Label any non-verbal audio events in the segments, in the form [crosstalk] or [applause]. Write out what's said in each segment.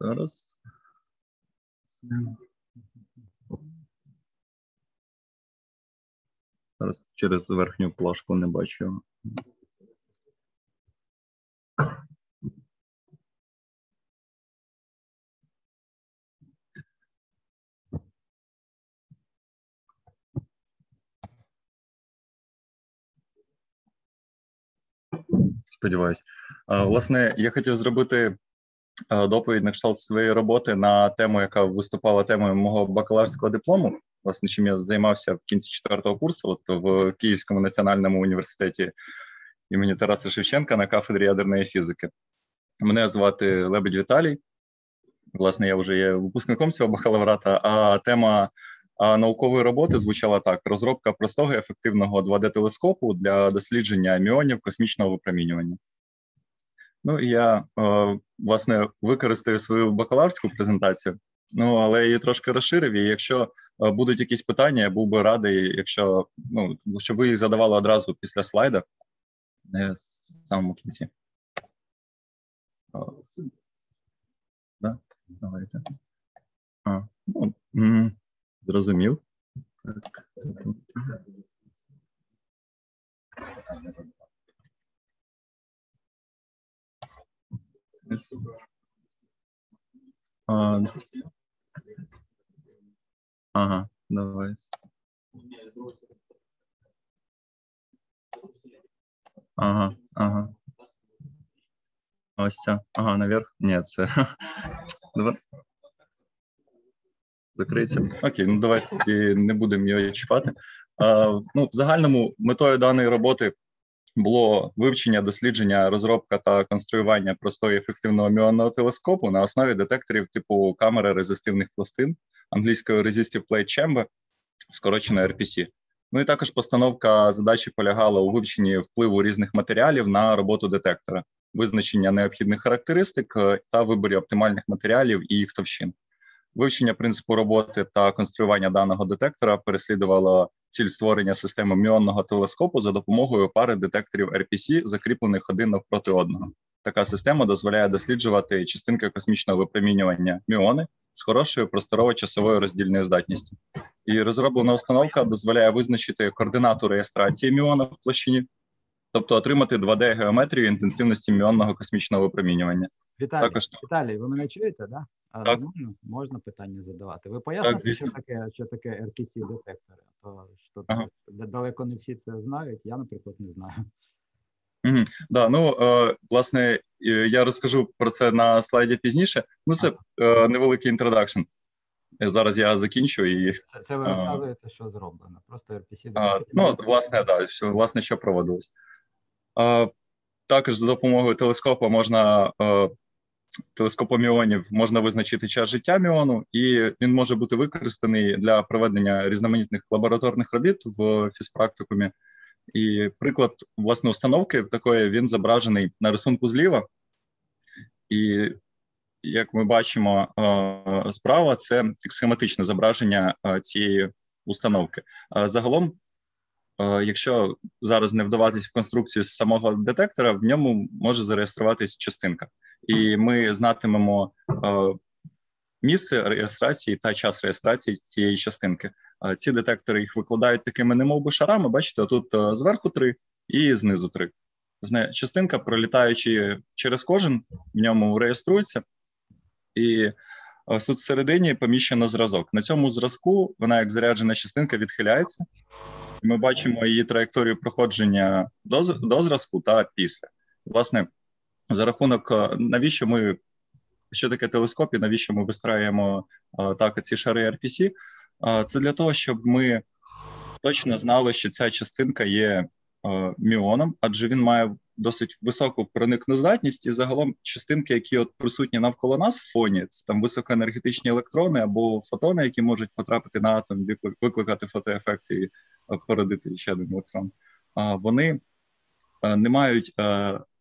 Зараз. Зараз через верхню плашку не бачу. Сподіваюсь. Власне, я хотів зробити доповідь на кшталт своєї роботи на тему, яка виступала темою мого бакалаврського диплому. Власне, чим я займався в кінці четвертого курсу, от в Київському національному університеті імені Тараса Шевченка на кафедрі ядерної фізики. Мене звати Лебедь Віталій. Власне, я вже є випускником цього бакалаврата, а тема наукової роботи звучала так: розробка простого і ефективного 2D-телескопу для дослідження міонів космічного випромінювання. Ну я е, власне використаю свою бакалаврську презентацію, ну але її трошки розширив. І якщо е, будуть якісь питання, я був би радий, якщо ну, щоб ви їх задавали одразу після слайда, не в самому кінці. Да? Давайте. А, ну, Зрозумів. Так. А, ага, давай. Ага, ага. Ось це. Ага, наверх. Ні, це. [laughs] закриється. Окей, ну давайте не будемо його чіпати. А, Ну, в загальному метою даної роботи було вивчення, дослідження, розробка та конструювання простого і ефективного міонного телескопу на основі детекторів типу камери резистивних пластин англійської Resistive Plate Chamber, скорочено RPC. Ну і також постановка задачі полягала у вивченні впливу різних матеріалів на роботу детектора, визначення необхідних характеристик е, та виборі оптимальних матеріалів і їх товщин. Вивчення принципу роботи та конструювання даного детектора переслідувало ціль створення системи міонного телескопу за допомогою пари детекторів RPC, закріплених один навпроти одного. Така система дозволяє досліджувати частинки космічного випромінювання міони з хорошою просторово-часовою роздільною здатністю. І розроблена установка дозволяє визначити координату реєстрації міона в площині, тобто отримати 2D-геометрію інтенсивності міонного космічного випромінювання. Віталій, Також... Віталій, ви мене чуєте, да? А так? Можна, можна питання задавати? Ви поясните, що таке що таке rkc детектори То що ага. далеко не всі це знають, я, наприклад, не знаю. Угу. Да, ну е, власне, я розкажу про це на слайді пізніше. Ну, це е, невеликий introduction. Зараз я закінчу і це, це ви розказуєте, що зроблено. Просто RPC а, Ну, власне, да, що власне що проводилось. Також за допомогою телескопа можна е, телескопом міонів можна визначити час життя міону, і він може бути використаний для проведення різноманітних лабораторних робіт в фізпрактикумі. І приклад власне установки такої він зображений на рисунку зліва. І як ми бачимо е, справа, це схематичне зображення е, цієї установки. Загалом, якщо зараз не вдаватись в конструкцію з самого детектора, в ньому може зареєструватись частинка і ми знатимемо е, місце реєстрації та час реєстрації цієї частинки. Е, ці детектори їх викладають такими немовби шарами. Бачите, тут е, зверху три і знизу три. Частинка, пролітаючи через кожен, в ньому реєструється, і тут всередині поміщено зразок. На цьому зразку вона, як заряджена частинка, відхиляється. Ми бачимо її траєкторію проходження до до зразку та після. Власне, за рахунок е, навіщо ми що таке телескоп і навіщо ми вистраюємо е, так ці шари RPC? Е, це для того, щоб ми точно знали, що ця частинка є міоном, адже він має досить високу проникноздатність, і загалом частинки, які от присутні навколо нас в фоні, це там високоенергетичні електрони або фотони, які можуть потрапити на атом, викликати фотоефект і породити ще один електрон. Вони не мають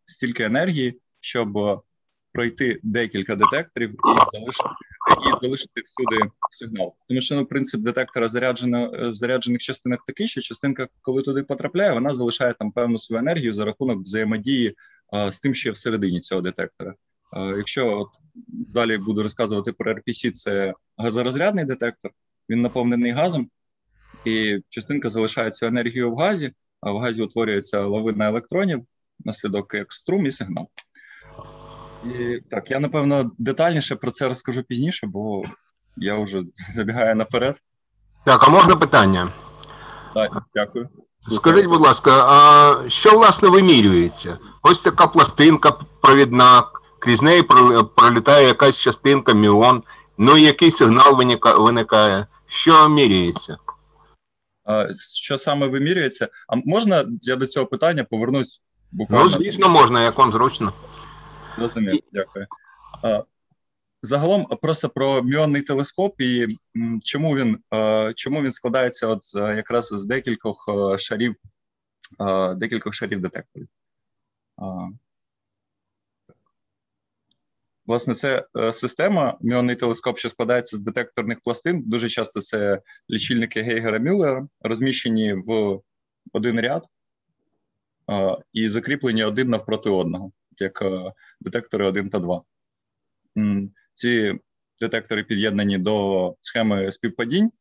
стільки енергії, щоб пройти декілька детекторів і залишити і залишити всюди сигнал. Тому що ну, принцип детектора заряджено, заряджених частинок такий, що частинка, коли туди потрапляє, вона залишає там певну свою енергію за рахунок взаємодії а, з тим, що є всередині цього детектора. Якщо от далі буду розказувати про RPC, це газорозрядний детектор, він наповнений газом, і частинка залишає цю енергію в газі, а в газі утворюється лавина електронів, наслідок як струм і сигнал. І так, я напевно детальніше про це розкажу пізніше, бо я вже [laughs] забігаю наперед. Так, а можна питання? Так, дякую. Скажіть, будь ласка, а що власне вимірюється? Ось така пластинка провідна, крізь неї пролітає якась частинка, міон, ну і який сигнал виникає. Що міряється? Що саме вимірюється? А можна я до цього питання повернусь буквально? Ну, звісно, можна, як вам зручно. Розумію, дякую. Загалом просто про міонний телескоп і чому він чому він складається от якраз з декількох шарів декількох шарів детекторів. Власне, це е, система, міонний телескоп, що складається з детекторних пластин. Дуже часто це лічильники Гейгера Мюллера, розміщені в один ряд і закріплені один навпроти одного, як е, детектори 1 та 2. Ці детектори під'єднані до схеми співпадінь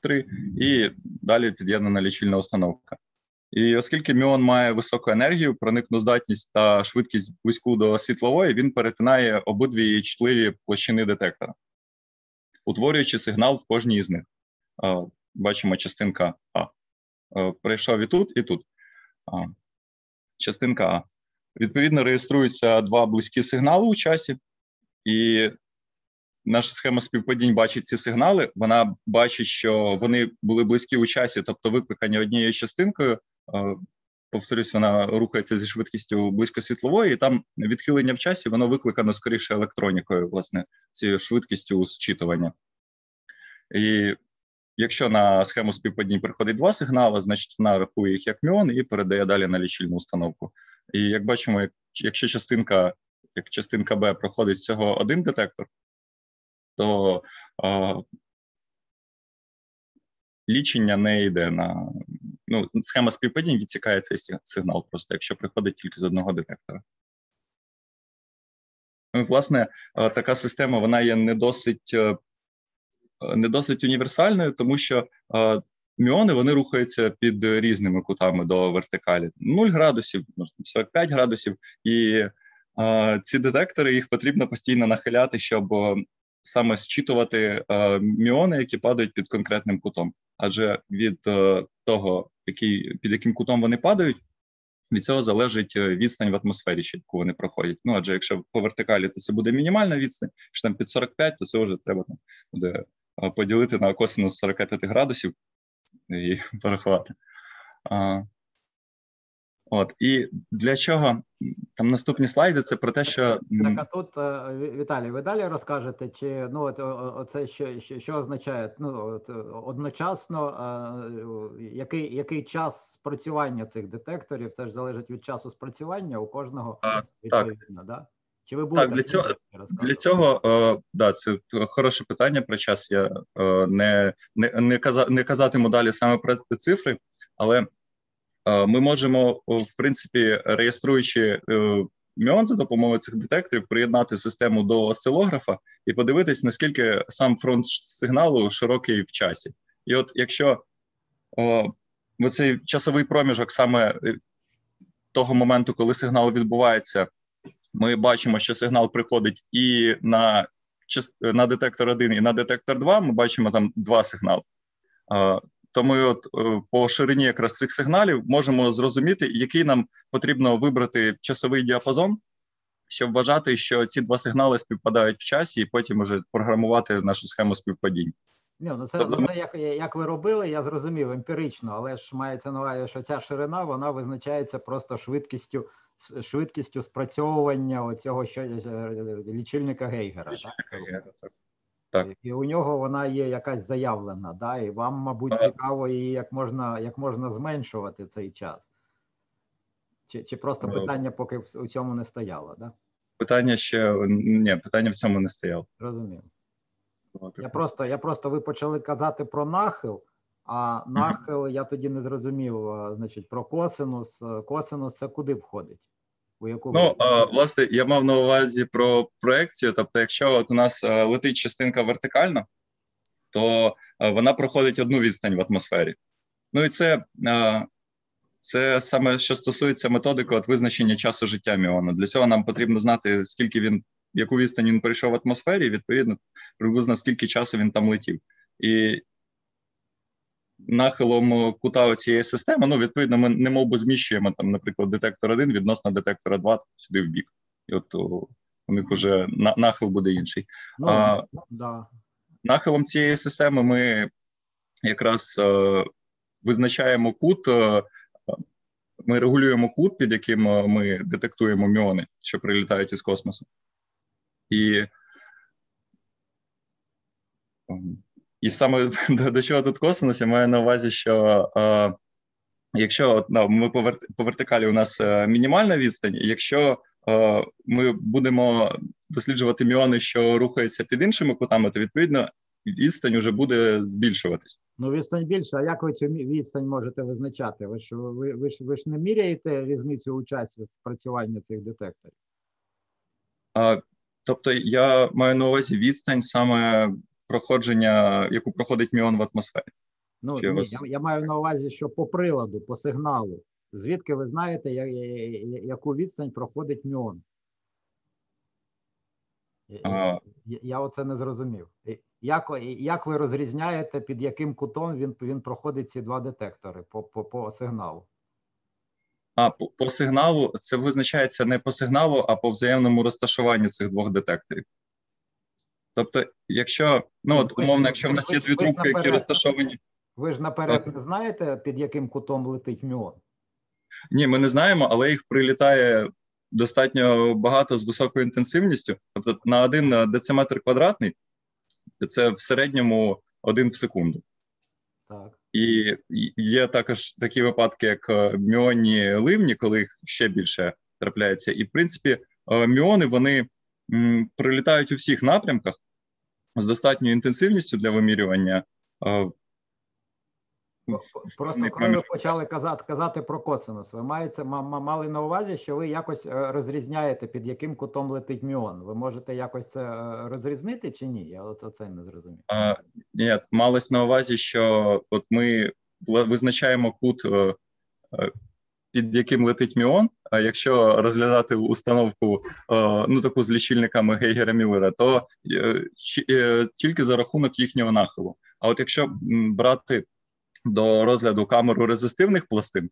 3, і далі під'єднана лічильна установка. І оскільки міон має високу енергію, проникну здатність та швидкість близьку до світлової, він перетинає обидві чутливі площини детектора, утворюючи сигнал в кожній із них. Бачимо частинка А. Прийшов і тут, і тут. Частинка А. Відповідно, реєструються два близькі сигнали у часі, і наша схема співпадінь бачить ці сигнали. Вона бачить, що вони були близькі у часі, тобто викликані однією частинкою. Повторюсь, вона рухається зі швидкістю близько світлової, і там відхилення в часі воно викликано скоріше електронікою, власне, цією швидкістю зчитування. І якщо на схему співпадінь приходить два сигнали, значить вона рахує їх як міон і передає далі на лічильну установку. І як бачимо, якщо частинка як частинка Б проходить всього один детектор, то а, лічення не йде на ну, схема співпадінь відсікає цей сигнал, просто якщо приходить тільки з одного детектора. Ну, Власне, така система вона є не досить е, не досить універсальною, тому що міони вони рухаються під різними кутами до вертикалі: 0 градусів, 45 градусів, і ці детектори їх потрібно постійно нахиляти, щоб саме зчитувати міони, які падають під конкретним кутом. Адже від е, того, який під яким кутом вони падають, від цього залежить е, відстань в атмосфері, що яку вони проходять. Ну адже якщо по вертикалі, то це буде мінімальна відстань, якщо там під 45, то це вже треба там буде е, поділити на косинус 45 градусів і порахувати. От і для чого там наступні слайди? Це про те, що так, а тут е, Віталій, ви далі розкажете, чи ну от оце що що, що означає? Ну от одночасно, е, який який час спрацювання цих детекторів? Це ж залежить від часу спрацювання у кожного відповідно, так. да? Чи ви будете так, для цього для цього е, да, це хороше питання про час. Я е, не не, не, каза, не казатиму далі саме про цифри, але Е, ми можемо, в принципі, реєструючи е, міон за допомогою цих детекторів, приєднати систему до осцилографа і подивитись, наскільки сам фронт сигналу широкий в часі. І от якщо цей часовий проміжок саме е, того моменту, коли сигнал відбувається, ми бачимо, що сигнал приходить і на на детектор 1, і на детектор 2, ми бачимо там два сигнали. То ми, от е, по ширині якраз цих сигналів, можемо зрозуміти, який нам потрібно вибрати часовий діапазон, щоб вважати, що ці два сигнали співпадають в часі, і потім вже програмувати нашу схему співпадінь. Ні, ну це, тобто, це як як ви робили, я зрозумів емпірично, але ж мається на увазі, що ця ширина вона визначається просто швидкістю швидкістю спрацьовування оцього що е, лічильника Гейгера. Лічильника так? Гейгера, так. Так. І у нього вона є якась заявлена, да? і вам, мабуть, цікаво її як можна як можна зменшувати цей час. Чи чи просто питання поки у цьому не стояло, да? Питання ще ні, питання в цьому не стояло. Розумію. Я просто, я просто ви почали казати про нахил, а нахил я тоді не зрозумів, значить, про косинус. Косинус це куди входить? У яку Ну, а, власне, я мав на увазі про проекцію. Тобто, якщо от у нас а, летить частинка вертикально, то вона проходить одну відстань в атмосфері. Ну і це, це саме що стосується методики от визначення часу життя міону. Для цього нам потрібно знати, скільки він, яку відстань він пройшов в атмосфері, і відповідно, приблизно скільки часу він там летів. І нахилом кута цієї системи, ну, відповідно, ми не би зміщуємо там, наприклад, детектор 1 відносно детектора 2 сюди в бік. І от у, у них вже на, нахил буде інший. ну, а, да. Нахилом цієї системи ми якраз е, визначаємо кут, е, ми регулюємо кут, під яким е, ми детектуємо міони, що прилітають із космосу. І ем, і саме [laughs] до, до чого тут косинус, я маю на увазі, що е, якщо ну, ми по, верти, по вертикалі у нас е, мінімальна відстань, якщо е, ми будемо досліджувати міони, що рухаються під іншими кутами, то відповідно відстань вже буде збільшуватись. Ну, відстань більше, а як ви цю відстань можете визначати? Ви ж ви, ви ж ви ж не міряєте різницю у часі спрацювання цих детекторів? А, тобто я маю на увазі відстань саме проходження, яку проходить міон в атмосфері. Ну, ні, вас- я, я маю на увазі, що по приладу, по сигналу. Звідки ви знаєте, я, я- я- яку відстань проходить міон? А, я оце не зрозумів. Як, як ви розрізняєте, під яким кутом він, він проходить ці два детектори по, по, по сигналу? а по, по сигналу це визначається не по сигналу, а по взаємному розташуванню цих двох детекторів. Тобто, якщо ну от умовно, якщо в нас є дві трубки, які розташовані. Ви ж наперед Так. не знаєте, під яким кутом летить міон? Ні, ми не знаємо, але їх прилітає достатньо багато з високою інтенсивністю. Тобто на один дециметр квадратний це в середньому один в секунду. Так. І є також такі випадки, як е, міонні ливні, коли їх ще більше трапляється. І в принципі, е, міони вони прилітають у всіх напрямках з достатньою інтенсивністю для вимірювання. Просто коли ви почали казати, казати про косинус, ви маєте, ма- ма- мали на увазі, що ви якось е, розрізняєте, під яким кутом летить міон. Ви можете якось це е, розрізнити чи ні? Я от оце не зрозумів. А, ні, малось на увазі, що от ми визначаємо кут, е, під яким летить міон. А якщо розглядати установку е, ну таку з лічильниками Гейгера Міллера, то е, е, тільки за рахунок їхнього нахилу. А от якщо брати до розгляду камеру резистивних пластин,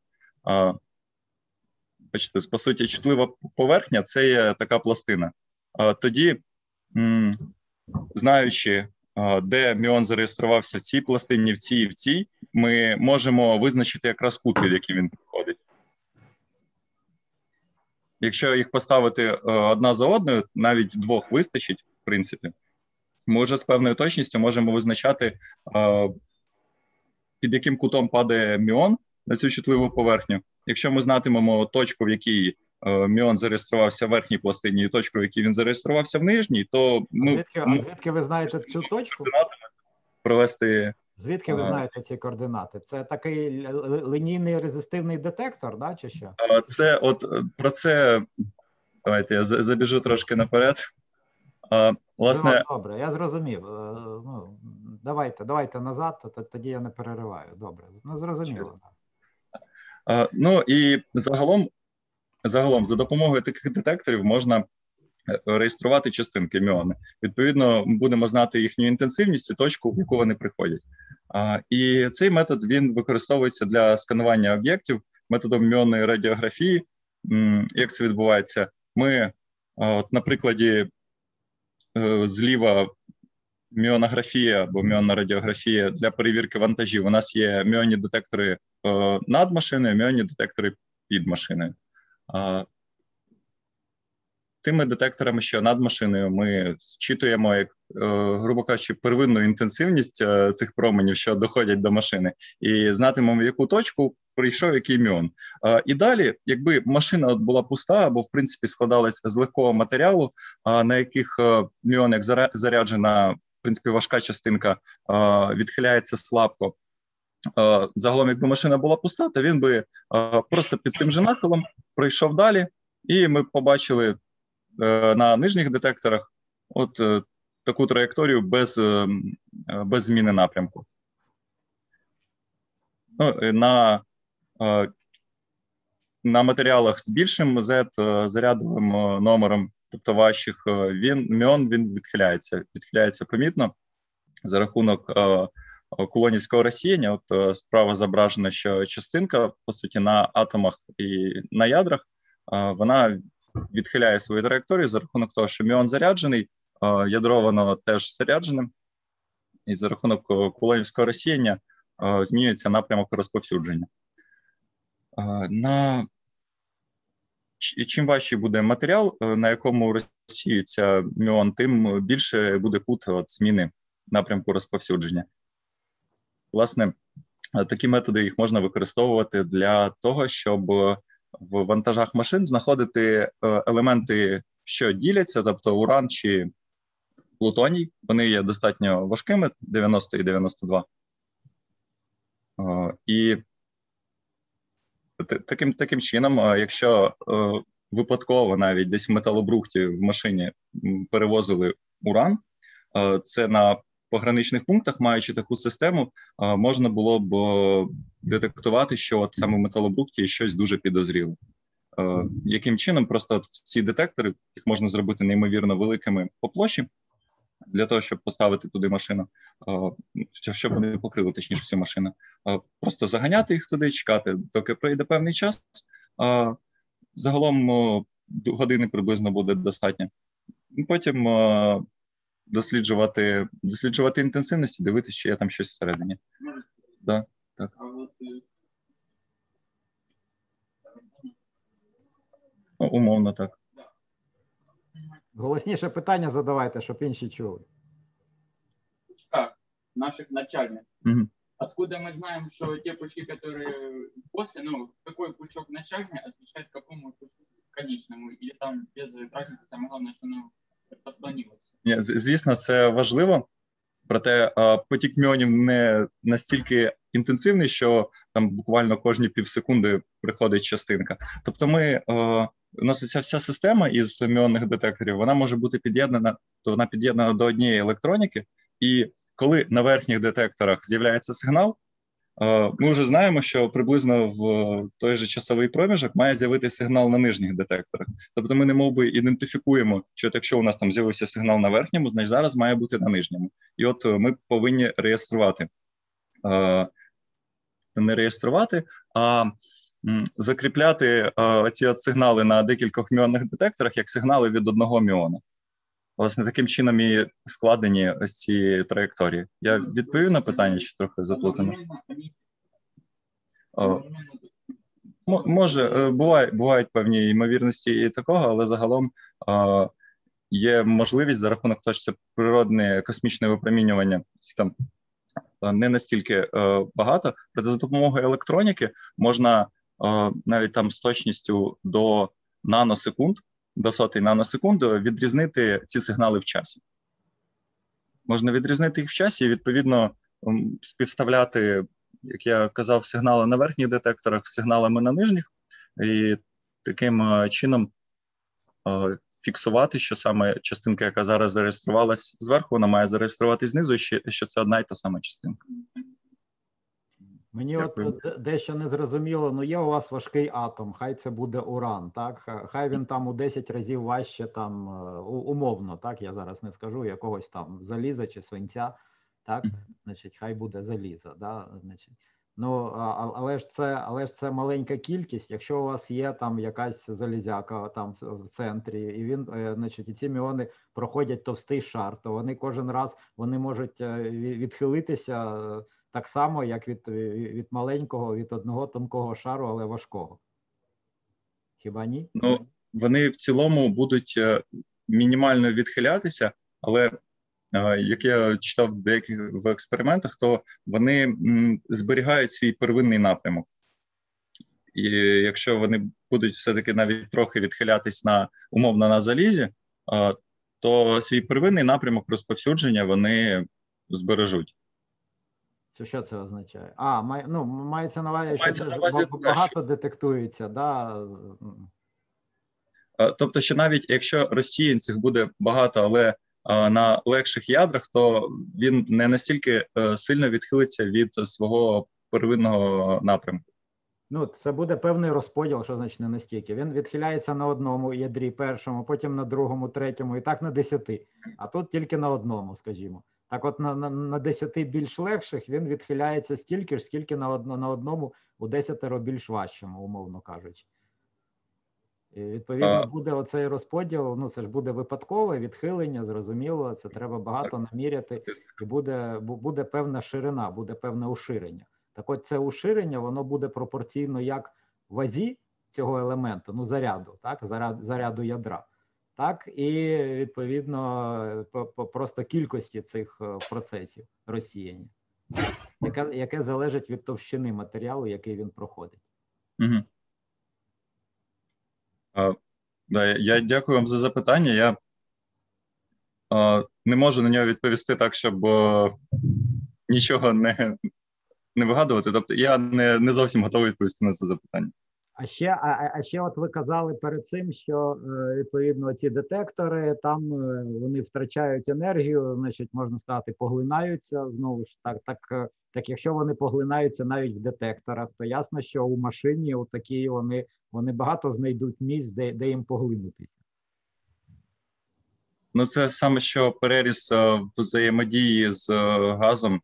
бачите, по суті, чутлива поверхня це є така пластина. Тоді, знаючи де міон зареєструвався в цій пластині, в цій і в цій, ми можемо визначити якраз кут, під яким він проходить. Якщо їх поставити е, одна за одною, навіть двох вистачить, в принципі, ми вже з певною точністю можемо визначати, е, під яким кутом падає міон на цю чутливу поверхню. Якщо ми знатимемо точку, в якій е, міон зареєструвався в верхній пластині, і точку, в якій він зареєструвався в нижній, то А ми звідки, а звідки ви знаєте цю точку? провести Звідки ви знаєте ці координати? Це такий лінійний резистивний детектор, да, чи що? Це от е, про це. Давайте я забіжу трошки наперед. А, власне, Ну, добре, я зрозумів. Е, Ну, давайте, давайте назад, то- то тоді я не перериваю. Добре, ну зрозуміло. а, ну і загалом, загалом, за допомогою таких детекторів можна е, реєструвати частинки міони. Відповідно, будемо знати їхню інтенсивність і точку, в яку вони приходять. І цей метод він використовується для сканування об'єктів методом міонної радіографії. Як це відбувається? Ми, от на прикладі е, зліва міонографія або міонна радіографія для перевірки вантажів. У нас є міонні детектори е, над машиною, міонні детектори під машиною. Тими детекторами, що над машиною, ми зчитуємо, як, е, грубо кажучи, первинну інтенсивність е, цих променів, що доходять до машини, і знатимемо, в яку точку прийшов який міон. Е, І далі, якби машина була пуста, або в принципі складалась з легкого матеріалу, на яких міон, як заряджена, в принципі, важка частинка відхиляється слабко. Загалом, якби машина була пуста, то він би просто під цим же нахилом пройшов далі І ми побачили на нижніх детекторах от е, таку траєкторію без е, без зміни напрямку. Ну, На на матеріалах з більшим Z зарядовим номером, тобто ваших, він міон він відхиляється, відхиляється помітно за рахунок кулонівського розсіяння. От справа зображена, що частинка, по суті, на атомах і на ядрах вона відхиляє свою траєкторію за рахунок того, що міон заряджений, ядро воно теж зарядженим, і за рахунок кулонівського розсіяння змінюється напрямок розповсюдження. На Чим важчий буде матеріал, на якому розсіюється міон, тим більше буде кут от зміни напрямку розповсюдження. Власне, такі методи їх можна використовувати для того, щоб в вантажах машин знаходити е, елементи, що діляться, тобто уран чи плутоній. Вони є достатньо важкими 90 і 92. І таким таким чином, якщо е, випадково навіть десь в металобрухті в машині перевозили уран, е, це на пограничних пунктах, маючи таку систему, можна було б детектувати, що от саме в металобрухті щось дуже підозріле. Яким чином просто от ці детектори їх можна зробити неймовірно великими по площі для того, щоб поставити туди машину, щоб вони покрили точніше всю машину, просто заганяти їх туди, чекати, доки пройде певний час. Загалом години приблизно буде достатньо. Потім досліджувати досліджувати інтенсивності, дивитися, чи є там щось всередині. Да, так. Ну, Умовно так. Голосніше питання задавайте, щоб інші чули. Как наших начальников. Угу. Откуда мы знаем, что те пучки, которые после, ну, какой пучок начальный отвечает какому пучку конечному, или там без разницы, самое главное, что ну, ні, Звісно, це важливо, проте потік міонів не настільки інтенсивний, що там буквально кожні півсекунди приходить частинка. Тобто, ми у нас ця вся система із міонних детекторів вона може бути під'єднана, то вона під'єднана до однієї електроніки, і коли на верхніх детекторах з'являється сигнал, ми вже знаємо, що приблизно в той же часовий проміжок має з'явитися сигнал на нижніх детекторах. Тобто, ми не мов би ідентифікуємо, що якщо у нас там з'явився сигнал на верхньому, значить зараз має бути на нижньому. І от ми повинні реєструвати не реєструвати, а закріпляти ці от сигнали на декількох міонних детекторах як сигнали від одного міона. Власне, таким чином і складені ось ці траєкторії. Я відповів на питання, чи трохи заплутано? Може, е, бувають бувають певні ймовірності і такого, але загалом е, є можливість за рахунок того, що це природне космічне випромінювання, їх там е, не настільки багато, проте за допомогою електроніки можна навіть там з точністю до наносекунд до сотої наносекунди відрізнити ці сигнали в часі. Можна відрізнити їх в часі і, відповідно, співставляти, як я казав, сигнали на верхніх детекторах з сигналами на нижніх, і таким е, чином е, фіксувати, що саме частинка, яка зараз зареєструвалась зверху, вона має зареєструвати знизу, що це одна й та сама частинка. Мені Дякую. от дещо не зрозуміло, ну є у вас важкий атом, хай це буде уран, так? Хай він там у 10 разів важче там е, умовно, так, я зараз не скажу, якогось там заліза чи свинця, так, значить, хай буде заліза, да, значить. Ну, але ж це але ж це маленька кількість. Якщо у вас є там якась залізяка там в центрі, і він, е, значить, і ці міони проходять товстий шар, то вони кожен раз вони можуть е, відхилитися так само, як від від маленького, від одного тонкого шару, але важкого. Хіба ні? Ну, вони в цілому будуть е, мінімально відхилятися, але е, як я читав деяких в експериментах, то вони зберігають свій первинний напрямок. І якщо вони будуть все-таки навіть трохи відхилятись на умовно на залізі, е, то свій первинний напрямок розповсюдження вони збережуть. Це що це означає? А, май, ну, мається на увазі, що багато детектується, да? Тобто, що навіть якщо розсіян цих буде багато, але на легших ядрах, то він не настільки сильно відхилиться від свого первинного напрямку. Ну, це буде певний розподіл, що значить не настільки. Він відхиляється на одному ядрі першому, потім на другому, третьому, і так на десяти. А тут тільки на одному, скажімо. Так, от на на, на 10 більш легших він відхиляється стільки ж, скільки на одно, на одному у десятеро більш важчому, умовно кажучи. І Відповідно, буде оцей розподіл. Ну це ж буде випадкове відхилення, зрозуміло. Це треба багато наміряти, і буде буде певна ширина, буде певне уширення. Так, от це уширення, воно буде пропорційно як вазі цього елементу, ну заряду, так, заряд, заряду ядра, так і відповідно по, просто кількості цих е, процесів розсіяння, яке яке залежить від товщини матеріалу, який він проходить. Угу. А, да, Я дякую вам за запитання. Я а, не можу на нього відповісти так, щоб а, нічого не не вигадувати. Тобто я не не зовсім готовий відповісти на це запитання. А ще а, а ще, от ви казали перед цим, що е, відповідно ці детектори там е, вони втрачають енергію, значить, можна сказати, поглинаються знову ж так. Так, е, так, якщо вони поглинаються навіть в детекторах, то ясно, що у машині у такі вони вони багато знайдуть місць, де де їм поглинутися. Ну, це саме що переріз взаємодії з газом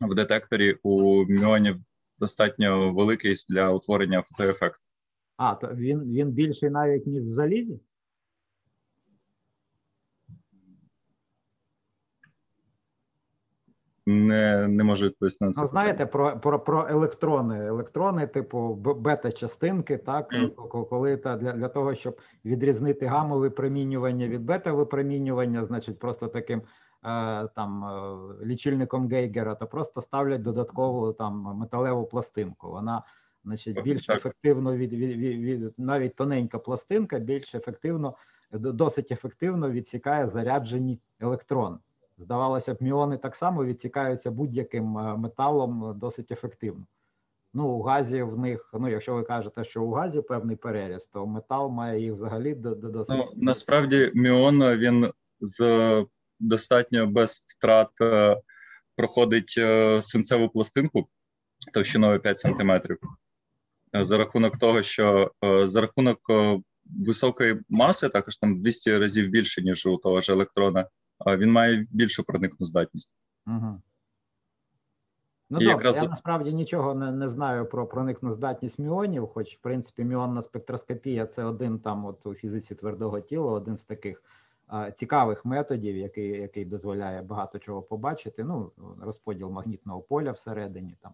в детекторі у міонів достатньо великий для утворення фотоефекту. А, то він він більший навіть, ніж в залізі? Не не можу відповісти на це. Ну, знаєте, про про, про електрони. Електрони, типу бета-частинки, так, mm. коли та для для того, щоб відрізнити гамове випромінювання від бета-випромінювання, значить, просто таким там е, лічильником Гейгера, то просто ставлять додаткову там металеву пластинку. Вона значить, більш ефективно від, від, від, від навіть тоненька пластинка, більш ефективно, досить ефективно відсікає заряджені електрони. Здавалося б, міони так само відсікаються будь-яким е, металом досить ефективно. Ну, у газі в них, ну, якщо ви кажете, що у газі певний переріз, то метал має їх взагалі до, до досить. Ну, Насправді, міон він з достатньо без втрат е, проходить е, свинцеву пластинку товщиною 5 см. Е, за рахунок того, що за рахунок високої маси, також там 200 разів більше, ніж у того ж електрона, він має більшу проникну здатність. Угу. Ну, добре, якраз... я насправді нічого не не знаю про проникну здатність міонів, хоч, в принципі, міонна спектроскопія це один там, от у фізиці твердого тіла, один з таких цікавих методів, який який дозволяє багато чого побачити. Ну, розподіл магнітного поля всередині там.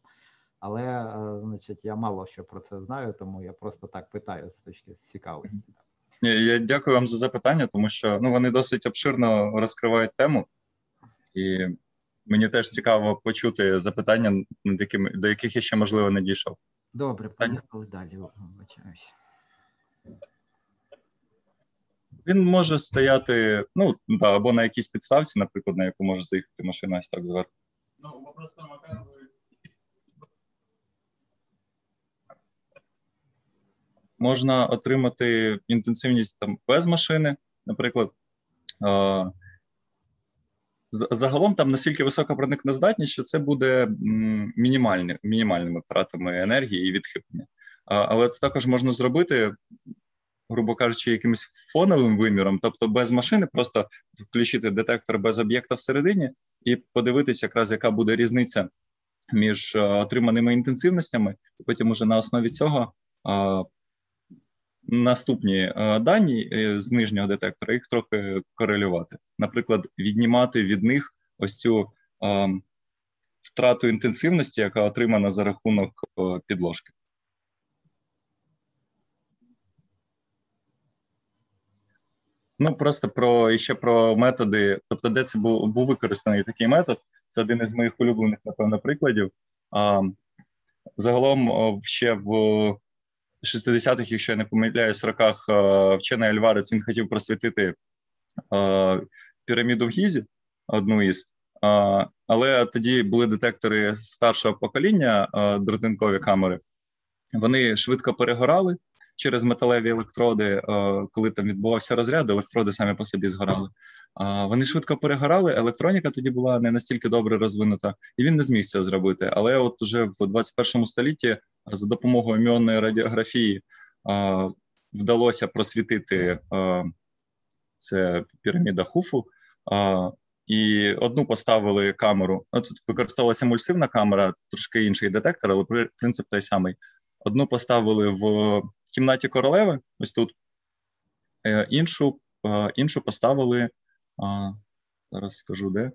Але, е, значить, я мало що про це знаю, тому я просто так питаю з точки цікавості. Я дякую вам за запитання, тому що ну вони досить обширно розкривають тему, і мені теж цікаво почути запитання, до яких я ще можливо не дійшов. Добре, поїхали далі. Вибачаюся. Він може стояти, ну, да, або на якійсь підставці, наприклад, на яку може заїхати машина ось так зверху. Ну, вопрос там, Можна отримати інтенсивність там без машини, наприклад. Загалом там настільки висока проникна здатність, що це буде мінімальні, мінімальними втратами енергії і відхиплення. Але це також можна зробити грубо кажучи, якимось фоновим виміром, тобто без машини, просто включити детектор без об'єкта всередині і подивитися, якраз яка буде різниця між е, отриманими інтенсивностями, і потім уже на основі цього. Наступні е, дані е, з нижнього детектора їх трохи корелювати, наприклад, віднімати від них ось цю е, втрату інтенсивності, яка отримана за рахунок підложки. Ну просто про ще про методи. Тобто, де це був був використаний такий метод. Це один із моїх улюблених, напевно, прикладів. А, Загалом, ще в 60-х, якщо я не помиляюсь, роках вчений Альварец він хотів просвітити а, піраміду в Гізі, одну із. А, але тоді були детектори старшого покоління, дротинкові камери. Вони швидко перегорали, через металеві електроди, коли там відбувався розряд, електроди самі по собі згорали. Вони швидко перегорали. Електроніка тоді була не настільки добре розвинута, і він не зміг це зробити. Але от уже в 21 столітті за допомогою міонної радіографії вдалося просвітити це піраміда Хуфу. І одну поставили камеру. Ну, Тут використовувалася емульсивна камера, трошки інший детектор, але принцип той самий. Одну поставили в кімнаті королеви, ось тут, е, іншу е, іншу поставили. Зараз скажу де.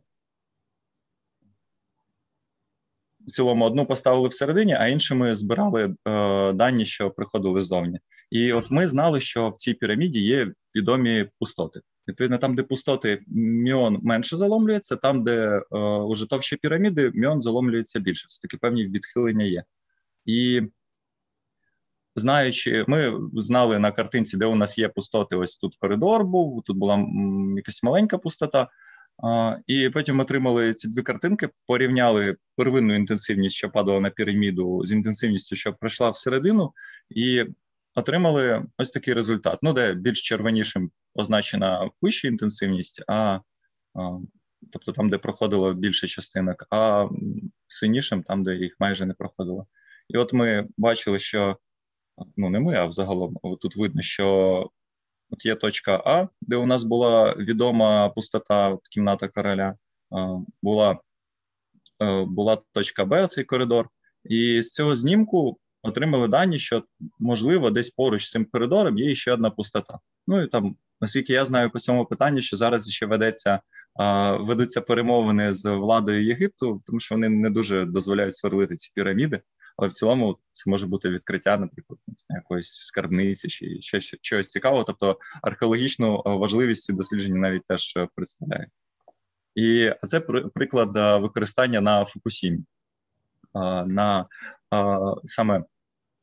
В цілому одну поставили всередині, а іншими збирали е, дані, що приходили ззовні. І от ми знали, що в цій піраміді є відомі пустоти. Відповідно, там, де пустоти міон менше заломлюється, там, де е, уже товщі піраміди, міон заломлюється більше. Все таки певні відхилення є. І знаючи, ми знали на картинці, де у нас є пустоти. Ось тут коридор був, тут була якась маленька пустота. І потім отримали ці дві картинки, порівняли первинну інтенсивність, що падала на піраміду, з інтенсивністю, що пройшла всередину, і отримали ось такий результат. Ну, де більш червонішим позначена вища інтенсивність, а, тобто там, де проходило більше частинок, а синішим там, де їх майже не проходило. І от ми бачили, що ну не ми, а взагалом тут видно, що от є точка А, де у нас була відома пустота от кімната короля, була е, була точка Б, цей коридор, і з цього знімку отримали дані, що можливо десь поруч з цим коридором є ще одна пустота. Ну і там, наскільки я знаю по цьому питанні, що зараз ще ведеться ведуться перемовини з владою Єгипту, тому що вони не дуже дозволяють сверлити ці піраміди. Але в цілому це може бути відкриття, наприклад, якоїсь скарбниці чи ще чогось цікавого. Тобто археологічну важливість дослідження навіть теж представляє. І це приклад використання на Фукусімі, на саме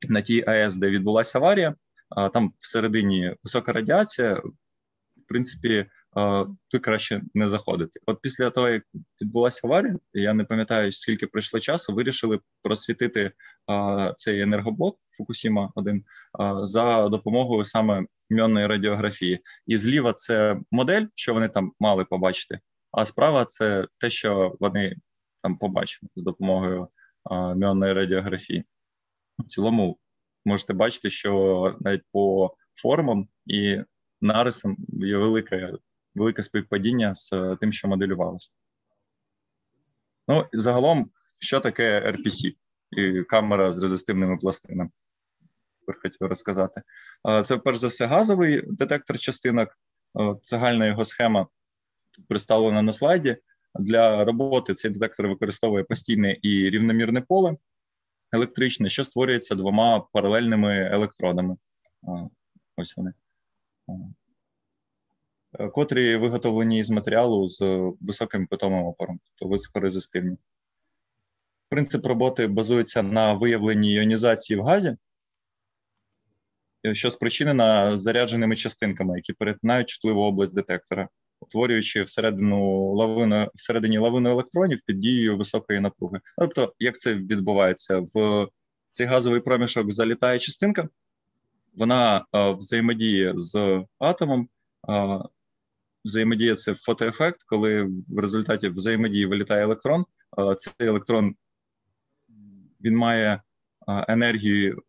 на тій АЕС, де відбулася аварія. Там всередині висока радіація, в принципі, тут краще не заходити. От після того, як відбулася аварія, я не пам'ятаю, скільки пройшло часу, вирішили просвітити цей енергоблок Фукусіма 1 за допомогою саме міонної радіографії. І зліва це модель, що вони там мали побачити, а справа це те, що вони там побачили з допомогою міонної радіографії. В цілому можете бачити, що навіть по формам і нарисам є велике велике співпадіння з е, тим, що моделювалося. Ну, загалом, що таке RPC і камера з резистивними пластинами? Хотів розказати. Це перш за все газовий детектор частинок. Загальна його схема представлена на слайді. Для роботи цей детектор використовує постійне і рівномірне поле електричне, що створюється двома паралельними електродами. Ось вони. Котрі виготовлені з матеріалу з високим питомим опором, тобто високорезистивні. Принцип роботи базується на виявленні іонізації в газі, що спричинена зарядженими частинками, які перетинають чутливу область детектора утворюючи всередину лавину всередині лавину електронів під дією високої напруги. Тобто, як це відбувається в цей газовий проміжок залітає частинка, вона а, взаємодіє з атомом. А, Взаємодія це фотоефект, коли в результаті взаємодії вилітає електрон. Цей електрон він має енергію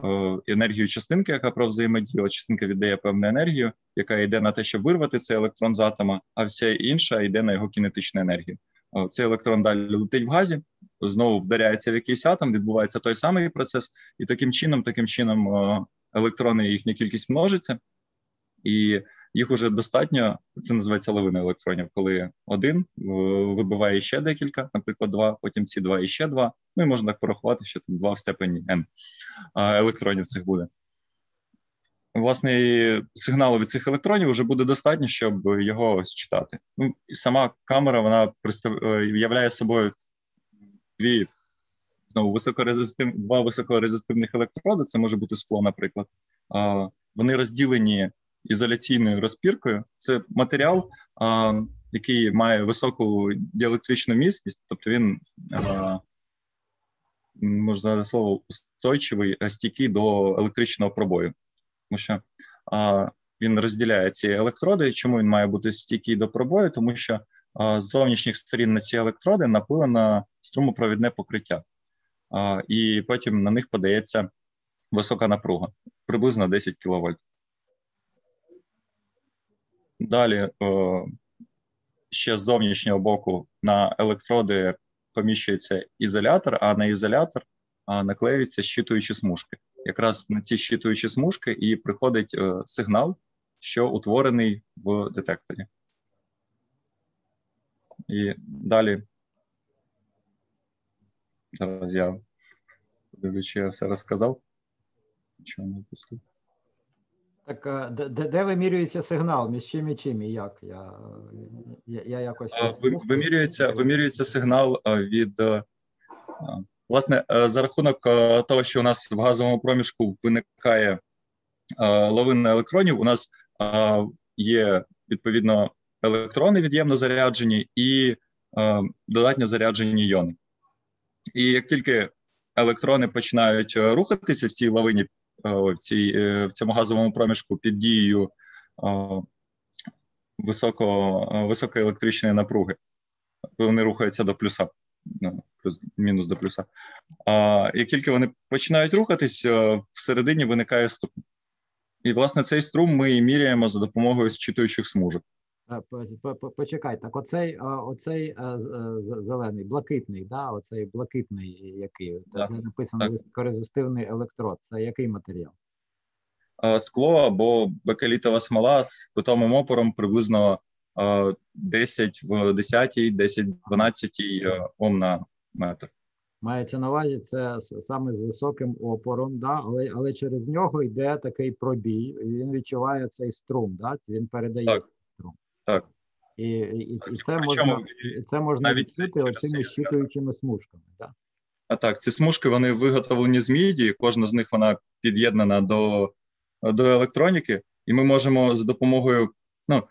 енергію частинки, яка про взаємодіяла. Частинка віддає певну енергію, яка йде на те, щоб вирвати цей електрон з атома, а вся інша йде на його кінетичну енергію. Цей електрон далі летить в газі, знову вдаряється в якийсь атом, відбувається той самий процес, і таким чином, таким чином, електрони їхня кількість множиться, і їх уже достатньо. Це називається лавина електронів, коли один вибиває ще декілька, наприклад, два, потім ці два і ще два. Ну і можна так порахувати, що там два в степені n електронів цих буде. Власне, сигналу від цих електронів вже буде достатньо, щоб його считати. Ну, і сама камера вона. Е, являє собою дві знову високорезистив... два високорезистивних електроди. Це може бути скло, наприклад. Вони розділені ізоляційною розпіркою. Це матеріал, а, який має високу діелектричну міцність, тобто він а, можна слово устойчивий, стійкий до електричного пробою. тому що а, він розділяє ці електроди. Чому він має бути стійкий до пробою? Тому що з зовнішніх сторін на ці електроди напилено струмопровідне покриття, і потім на них подається висока напруга, приблизно 10 кВт. Далі ще з зовнішнього боку на електроди поміщується ізолятор, а на ізолятор наклеюються щитуючі смужки. Якраз на ці щитуючі смужки і приходить е, сигнал, що утворений в детекторі. І далі. Зараз я подивлюсь, я все розказав. Нічого не пустив. Так е, де, де вимірюється сигнал? Між чим і чим і як? Я, я, я якось. Ви- Вимірюється, вимірюється сигнал від а, а, власне за рахунок того, що у нас в газовому проміжку виникає лавина електронів. У нас є відповідно електрони від'ємно заряджені і додатньо заряджені іони. І як тільки електрони починають е, рухатися в цій лавині, е, в, цій, е, в цьому газовому проміжку під дією е, високо, е, високої електричної напруги, вони рухаються до плюса, ну, мінус до плюса. Як тільки вони починають рухатись, е, всередині виникає струм. І, власне, цей струм ми і міряємо за допомогою зчитуючих смужок. Е, по- по- по- Почекай, так оцей, е, оцей е, зелений, блакитний, да, оцей блакитний, який, Так, де написано так. високорезистивний електрод, це який матеріал? Скло або бакелітова смола з питомим опором приблизно е, 10 в 10, 10 в 12 е, Ом на метр. Мається на увазі, це саме з високим опором, да, але, але через нього йде такий пробій, він відчуває цей струм, да, він передає Так. Так. І, і, і це можна, і це можна навіть відчути оцими щитуючими смужками. Да. А так, ці смужки вони виготовлені з міді, кожна з них вона під'єднана до, до електроніки, і ми можемо за допомогою. Ну,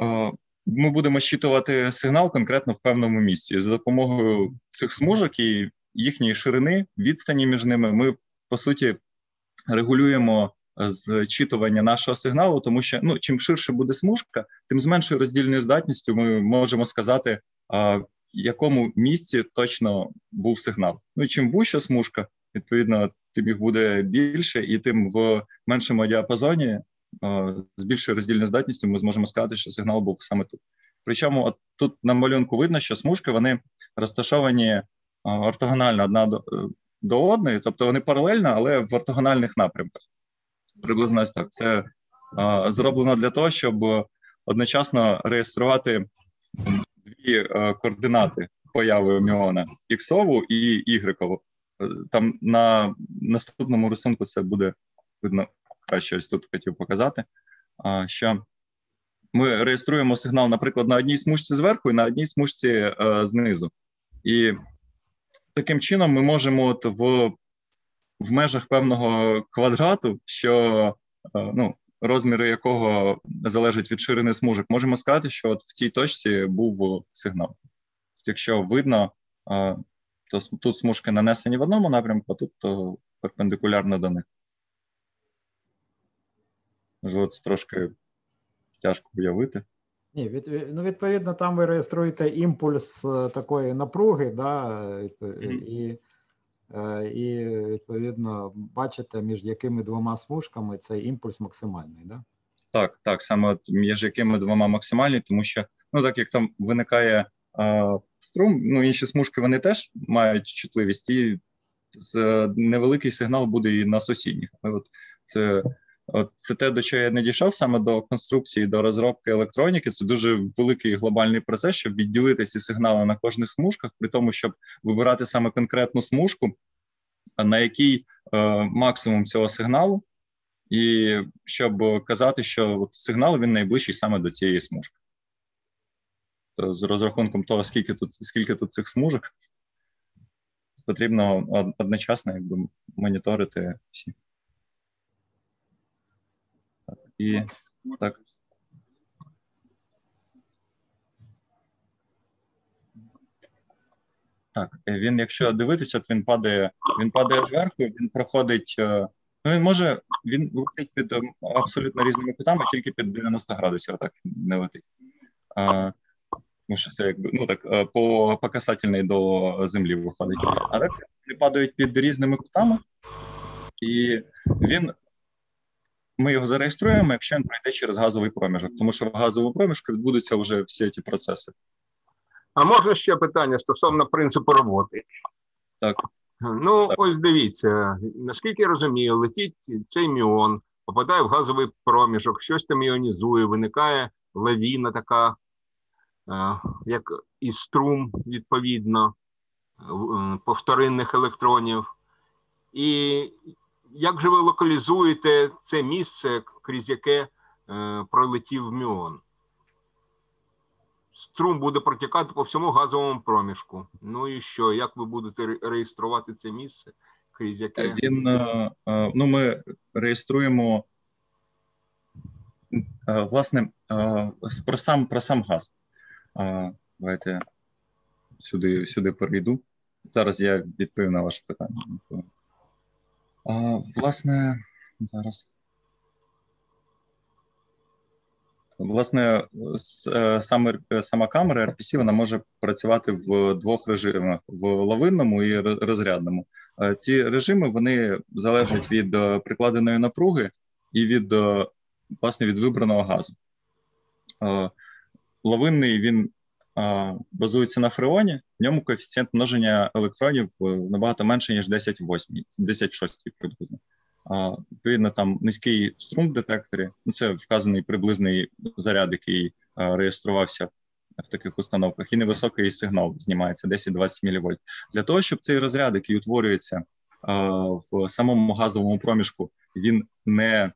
е, ми будемо щитувати сигнал конкретно в певному місці. За допомогою цих смужок і їхньої ширини, відстані між ними, ми по суті регулюємо зчитування нашого сигналу, тому що ну, чим ширше буде смужка, тим з меншою роздільною здатністю ми можемо сказати, в якому місці точно був сигнал. Ну чим вуща смужка, відповідно, тим їх буде більше, і тим в меншому діапазоні з більшою роздільною здатністю ми зможемо сказати, що сигнал був саме тут. Причому от тут на малюнку видно, що смужки вони розташовані ортогонально одна до, до одної, тобто вони паралельно, але в ортогональних напрямках. Приблизно так. Це а, зроблено для того, щоб одночасно реєструвати дві е, координати появи міона іксову і ігрекову. Е, Там на наступному рисунку це буде видно краще. Ось тут хотів показати. а, Що ми реєструємо сигнал, наприклад, на одній смужці зверху і на одній смужці е, знизу. І таким чином ми можемо от в, в межах певного квадрату, що е, ну, розміри якого залежать від ширини смужок, можемо сказати, що от в цій точці був сигнал. Якщо видно, е, то тут смужки нанесені в одному напрямку, а тут то перпендикулярно до них. Можливо, це трошки тяжко уявити. Ні, від, ну, відповідно, там ви реєструєте імпульс е, такої напруги, да, е, відпо- Мгм. і, е, і відповідно бачите, між якими двома смужками цей імпульс максимальний. Да? Так, так, саме між якими двома максимальні, тому що ну так як там виникає е, струм, ну інші смужки вони теж мають чутливість, і е, невеликий сигнал буде і на сусідніх. Ми От це, от це те, до чого я не дійшов саме до конструкції, до розробки електроніки. Це дуже великий глобальний процес, щоб відділити ці сигнали на кожних смужках, при тому, щоб вибирати саме конкретну смужку, на якій е, максимум цього сигналу, і щоб казати, що сигнал він найближчий саме до цієї смужки. То з розрахунком того, скільки тут, скільки тут цих смужок, потрібно одночасно якби, моніторити всі. І так. Так, е, він, якщо дивитися, то він падає, він падає зверху, він проходить е, Ну, він може, він летить під ем, абсолютно різними кутами, тільки під 90 градусів так не летить. А, тому що це якби ну так е, по, по касательній до землі виходить. А так вони падають під різними кутами, і він. Ми його зареєструємо, якщо він пройде через газовий проміжок, тому що в газовому проміжку відбудуться вже всі ці процеси. А можна ще питання стосовно принципу роботи? Так. Ну, Так. ось дивіться, наскільки я розумію, летить цей міон, попадає в газовий проміжок, щось там іонізує, виникає лавіна така, е, як і струм, відповідно, повторинних електронів. І як же ви локалізуєте це місце, крізь яке е, пролетів міон? Струм буде протікати по всьому газовому проміжку. Ну і що? Як ви будете реєструвати це місце, крізь яке Він е, е, ну ми реєструємо е, власне е, про сам про сам газ. Е, Давайте сюди сюди перейду. Зараз я відповім на ваше питання. Власне, зараз. Власне, е, саме е, сама камера RPC вона може працювати в двох режимах: в лавинному і розрядному. Е, Ці режими вони залежать від прикладеної напруги і від власне від вибраного газу. Лавинний він базується на фреоні, в ньому коефіцієнт множення електронів е, набагато менше, ніж 10 в 8, 10 в 6 приблизно. Відповідно, там низький струм в детекторі. Ну, це вказаний приблизний заряд, який е, реєструвався в таких установках, і невисокий сигнал знімається 10-20 мВ. Для того, щоб цей розряд, який утворюється е, в самому газовому проміжку, він не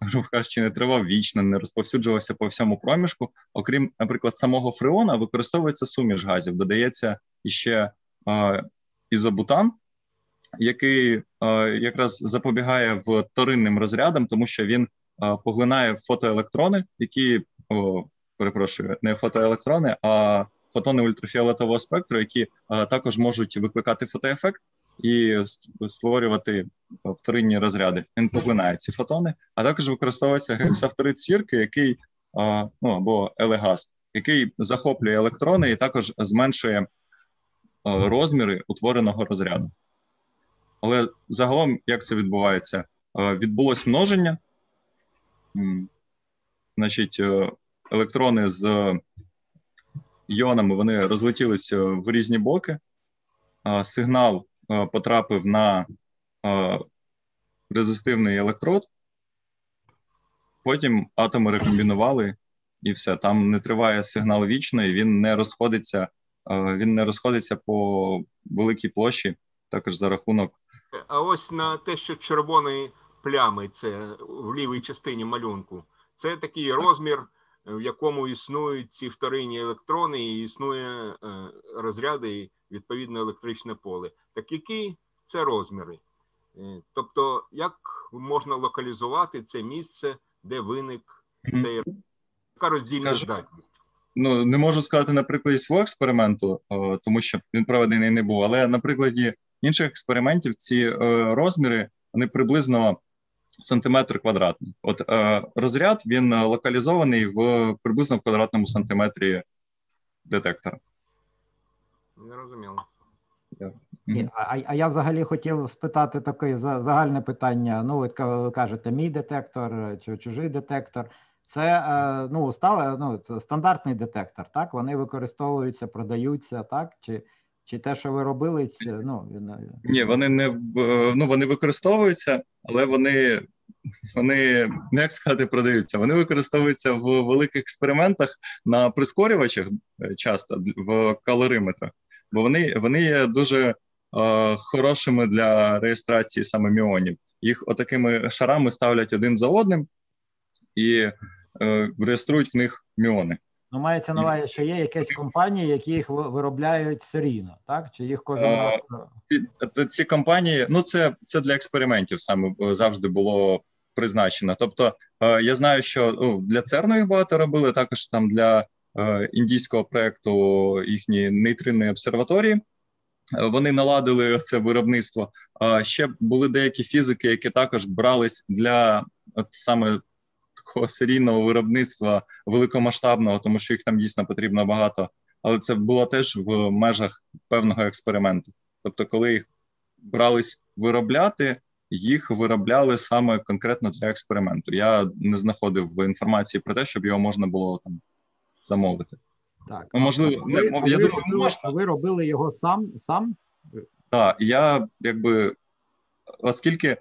грубо кажучи, не тривав вічно, не розповсюджувався по всьому проміжку. Окрім, наприклад, самого фреона, використовується суміш газів, додається іще е, ізобутан, який е, якраз запобігає вторинним розрядам, тому що він е, поглинає фотоелектрони, які о, перепрошую, не фотоелектрони, а фотони ультрафіолетового спектру, які також можуть викликати фотоефект і створювати вторинні розряди. Він поглинає ці фотони, а також використовується гексафторид сірки, який е, ну або елегаз, який захоплює електрони і також зменшує е, розміри утвореного розряду. Але загалом, як це відбувається? Е, Відбулось множення. Значить, е, електрони з іонами вони розлетілися в різні боки. Е, Сигнал е, потрапив на е, резистивний електрод. Потім атоми рекомбінували, і все. Там не триває сигнал вічно, і він не розходиться, е, він не розходиться по великій площі, також за рахунок А ось на те, що червоної плями, це в лівій частині малюнку, це такий розмір, в якому існують ці вторинні електрони, і існує е, розряди і відповідно електричне поле. Так які це розміри? Е, Тобто, як можна локалізувати це місце, де виник цей яка роздільна Скажу. здатність? ну не можу сказати на прикладі свого експерименту, е, тому що він проведений не був. Але на прикладі інших експериментів ці е, розміри вони приблизно сантиметр квадратний. От розряд він локалізований в приблизно в квадратному сантиметрі детектора. Не розуміло. Ні, а, а я взагалі хотів спитати таке за- загальне питання. Ну, ви кажете, мій детектор е, чи чужий детектор. Це е, ну, стале, ну, це стандартний детектор, так? Вони використовуються, продаються, так? Чи, чи те, що ви робили, чи, ну, він, е, Ні, вони не в ну вони використовуються, але вони, вони ну, як сказати, продаються. Вони використовуються в великих експериментах на прискорювачах часто в калориметрах, бо вони, вони є дуже е, хорошими для реєстрації саме міонів. Їх отакими шарами ставлять один за одним і е, реєструють в них міони. ну, мається на увазі, що є якісь компанії, які їх виробляють серійно, так? Чи їх кожен Е, раз? ці, ці компанії, ну це, це для експериментів саме завжди було призначено. Тобто, е, я знаю, що ну, для ЦЕРНу їх багато робили, також там для індійського проекту їхньої нейтринної обсерваторії. вони наладили це виробництво. А ще були деякі фізики, які також брались для от саме такого серійного виробництва великомасштабного, тому що їх там дійсно потрібно багато. Але це було теж в межах певного експерименту. Тобто, коли їх брались виробляти, їх виробляли саме конкретно для експерименту. Я не знаходив інформації про те, щоб його можна було там замовити. Так, ну, можливо, ви, не, я ви, думаю, робили, можна. ви робили його сам сам? Так, я якби оскільки,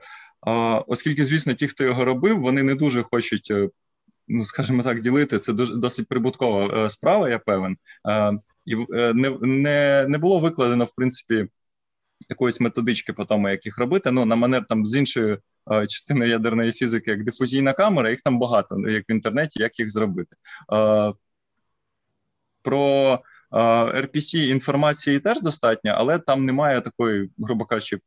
оскільки, звісно, ті, хто його робив, вони не дуже хочуть, е, ну скажімо так, ділити. Це дуже досить прибуткова е, справа, я певен. І не, не, не було викладено, в принципі, якоїсь методички по тому, як їх робити. Ну, на мене там з іншої е, частини ядерної фізики, як дифузійна камера, їх там багато, як в інтернеті, як їх зробити. Про е, RPC інформації теж достатньо, але там немає такої, грубо кажучи, е,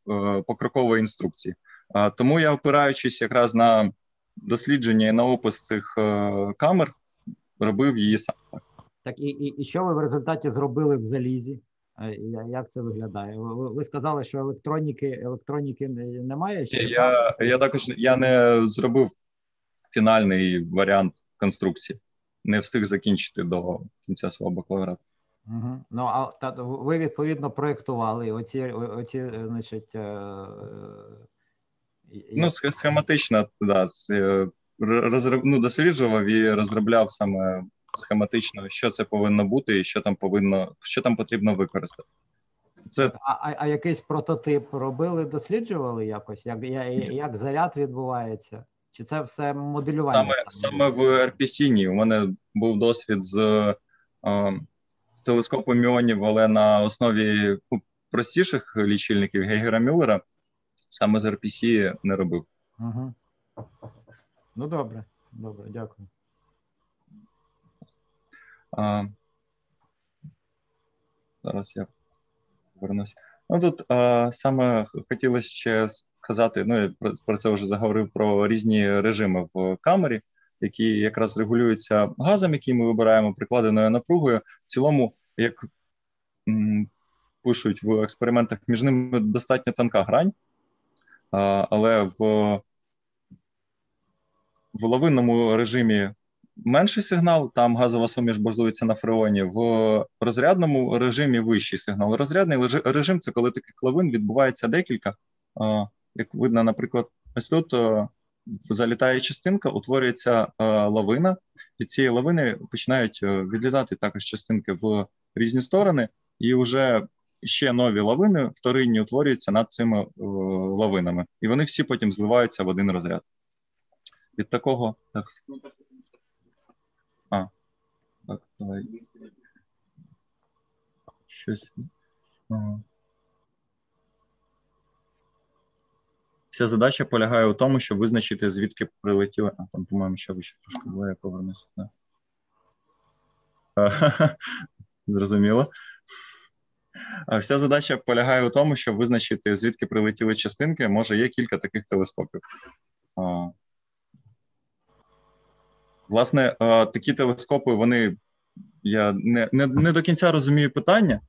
покрокової інструкції. Е, тому я опираючись якраз на дослідження і на опис цих е, камер, робив її сам. Так, і, і, і що ви в результаті зробили в залізі? Як це виглядає? Ви, ви сказали, що електроніки електроніки немає? Ще? Я я також я не зробив фінальний варіант конструкції, не встиг закінчити до кінця свого бакалаврату. Угу. Ну а та ви відповідно проєктували оці, оці е, значить. Е, ну, схематично, да, розроб, ну, досліджував і розробляв саме схематично, що це повинно бути, і що там повинно, що там потрібно використати. Це а, а якийсь прототип робили, досліджували якось? Як як заряд відбувається? Чи це все моделювання? Саме саме в RPC ні. У мене був досвід з з телескопом міонів, але на основі простіших лічильників Гейгера Мюллера саме з RPC не робив. Угу. Ну добре, добре, дякую. А, Зараз я повернусь. Ну тут а, саме хотілося ще сказати, ну я про це вже заговорив про різні режими в камері, які якраз регулюються газом, який ми вибираємо, прикладеною напругою. В цілому, як м, пишуть в експериментах, між ними достатньо тонка грань, а, але в в лавинному режимі менший сигнал, там газова суміш базується на фреоні. В розрядному режимі вищий сигнал. Розрядний режим це коли таких лавин відбувається декілька. Як видно, наприклад, ось тут залітає частинка, утворюється лавина, і цієї лавини починають відлітати також частинки в різні сторони, і вже ще нові лавини вторинні утворюються над цими лавинами, і вони всі потім зливаються в один розряд. Від такого так. А, так, давай. Щось. Ага. Вся задача полягає у тому, щоб визначити, звідки прилетіли. А там, по-моєму, ще вище трошки було, я повернуся. Да. [laughs] Зрозуміло. Вся задача полягає у тому, щоб визначити, звідки прилетіли частинки. Може, є кілька таких телескопів. Власне, такі телескопи, вони я не не, не до кінця розумію питання,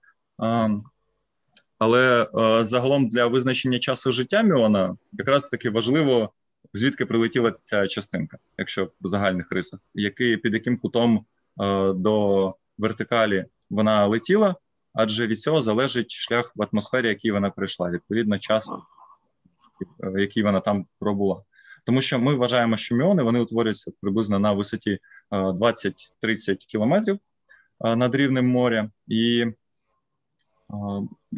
але е, загалом для визначення часу життя Міона якраз таки важливо, звідки прилетіла ця частинка, якщо в загальних рисах, який під яким кутом е, до вертикалі вона летіла, адже від цього залежить шлях в атмосфері, який вона прийшла, відповідно, час, який вона там пробула. Тому що ми вважаємо, що міони вони утворюються приблизно на висоті 20-30 кілометрів над рівнем моря, і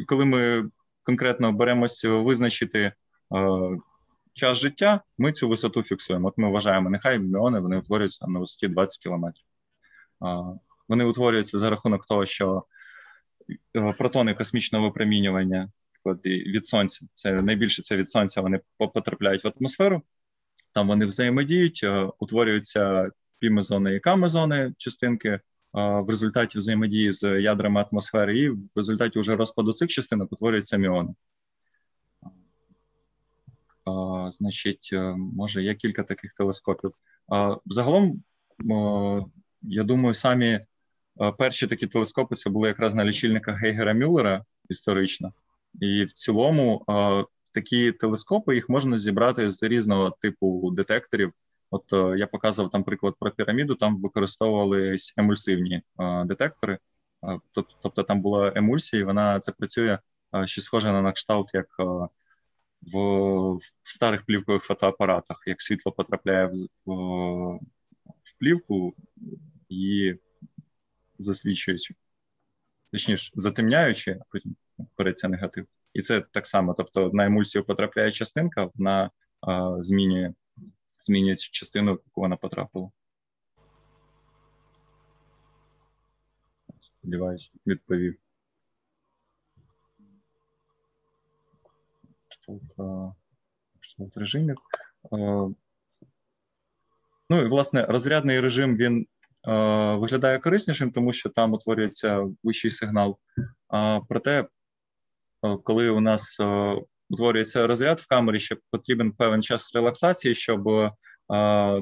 коли ми конкретно беремося визначити час життя, ми цю висоту фіксуємо. От ми вважаємо, нехай міони вони утворюються на висоті 20 кілометрів. Вони утворюються за рахунок того, що протони космічного випромінювання від сонця, це найбільше це від сонця, вони потрапляють в атмосферу. Там вони взаємодіють, е, утворюються пімезони і камезони частинки е, в результаті взаємодії з ядрами атмосфери, і в результаті вже розпаду цих частинок утворюються міони. Значить, е, може, є кілька таких телескопів. Загалом, я думаю, самі перші такі телескопи це були якраз на лічильниках Гейгера Мюллера історично. І в цілому е, такі телескопи їх можна зібрати з різного типу детекторів. От е, я показував там приклад про піраміду, там використовувались емульсивні е, детектори. Е, Тобто там була емульсія, і вона це працює ще схоже на кшталт, як в, в старих плівкових фотоапаратах, як світло потрапляє в, в, в плівку і засвічуючи, точніше, затемняючи, а потім береться негатив. І це так само. Тобто на емульсію потрапляє частинка, вона а, змінює, змінює цю частину, в яку вона потрапила. Сподіваюсь, відповів. Кшталт, режимів. Ну і власне розрядний режим він е, виглядає кориснішим, тому що там утворюється вищий сигнал. Проте, е, коли у нас е, утворюється розряд в камері, ще потрібен певен час релаксації, щоб е,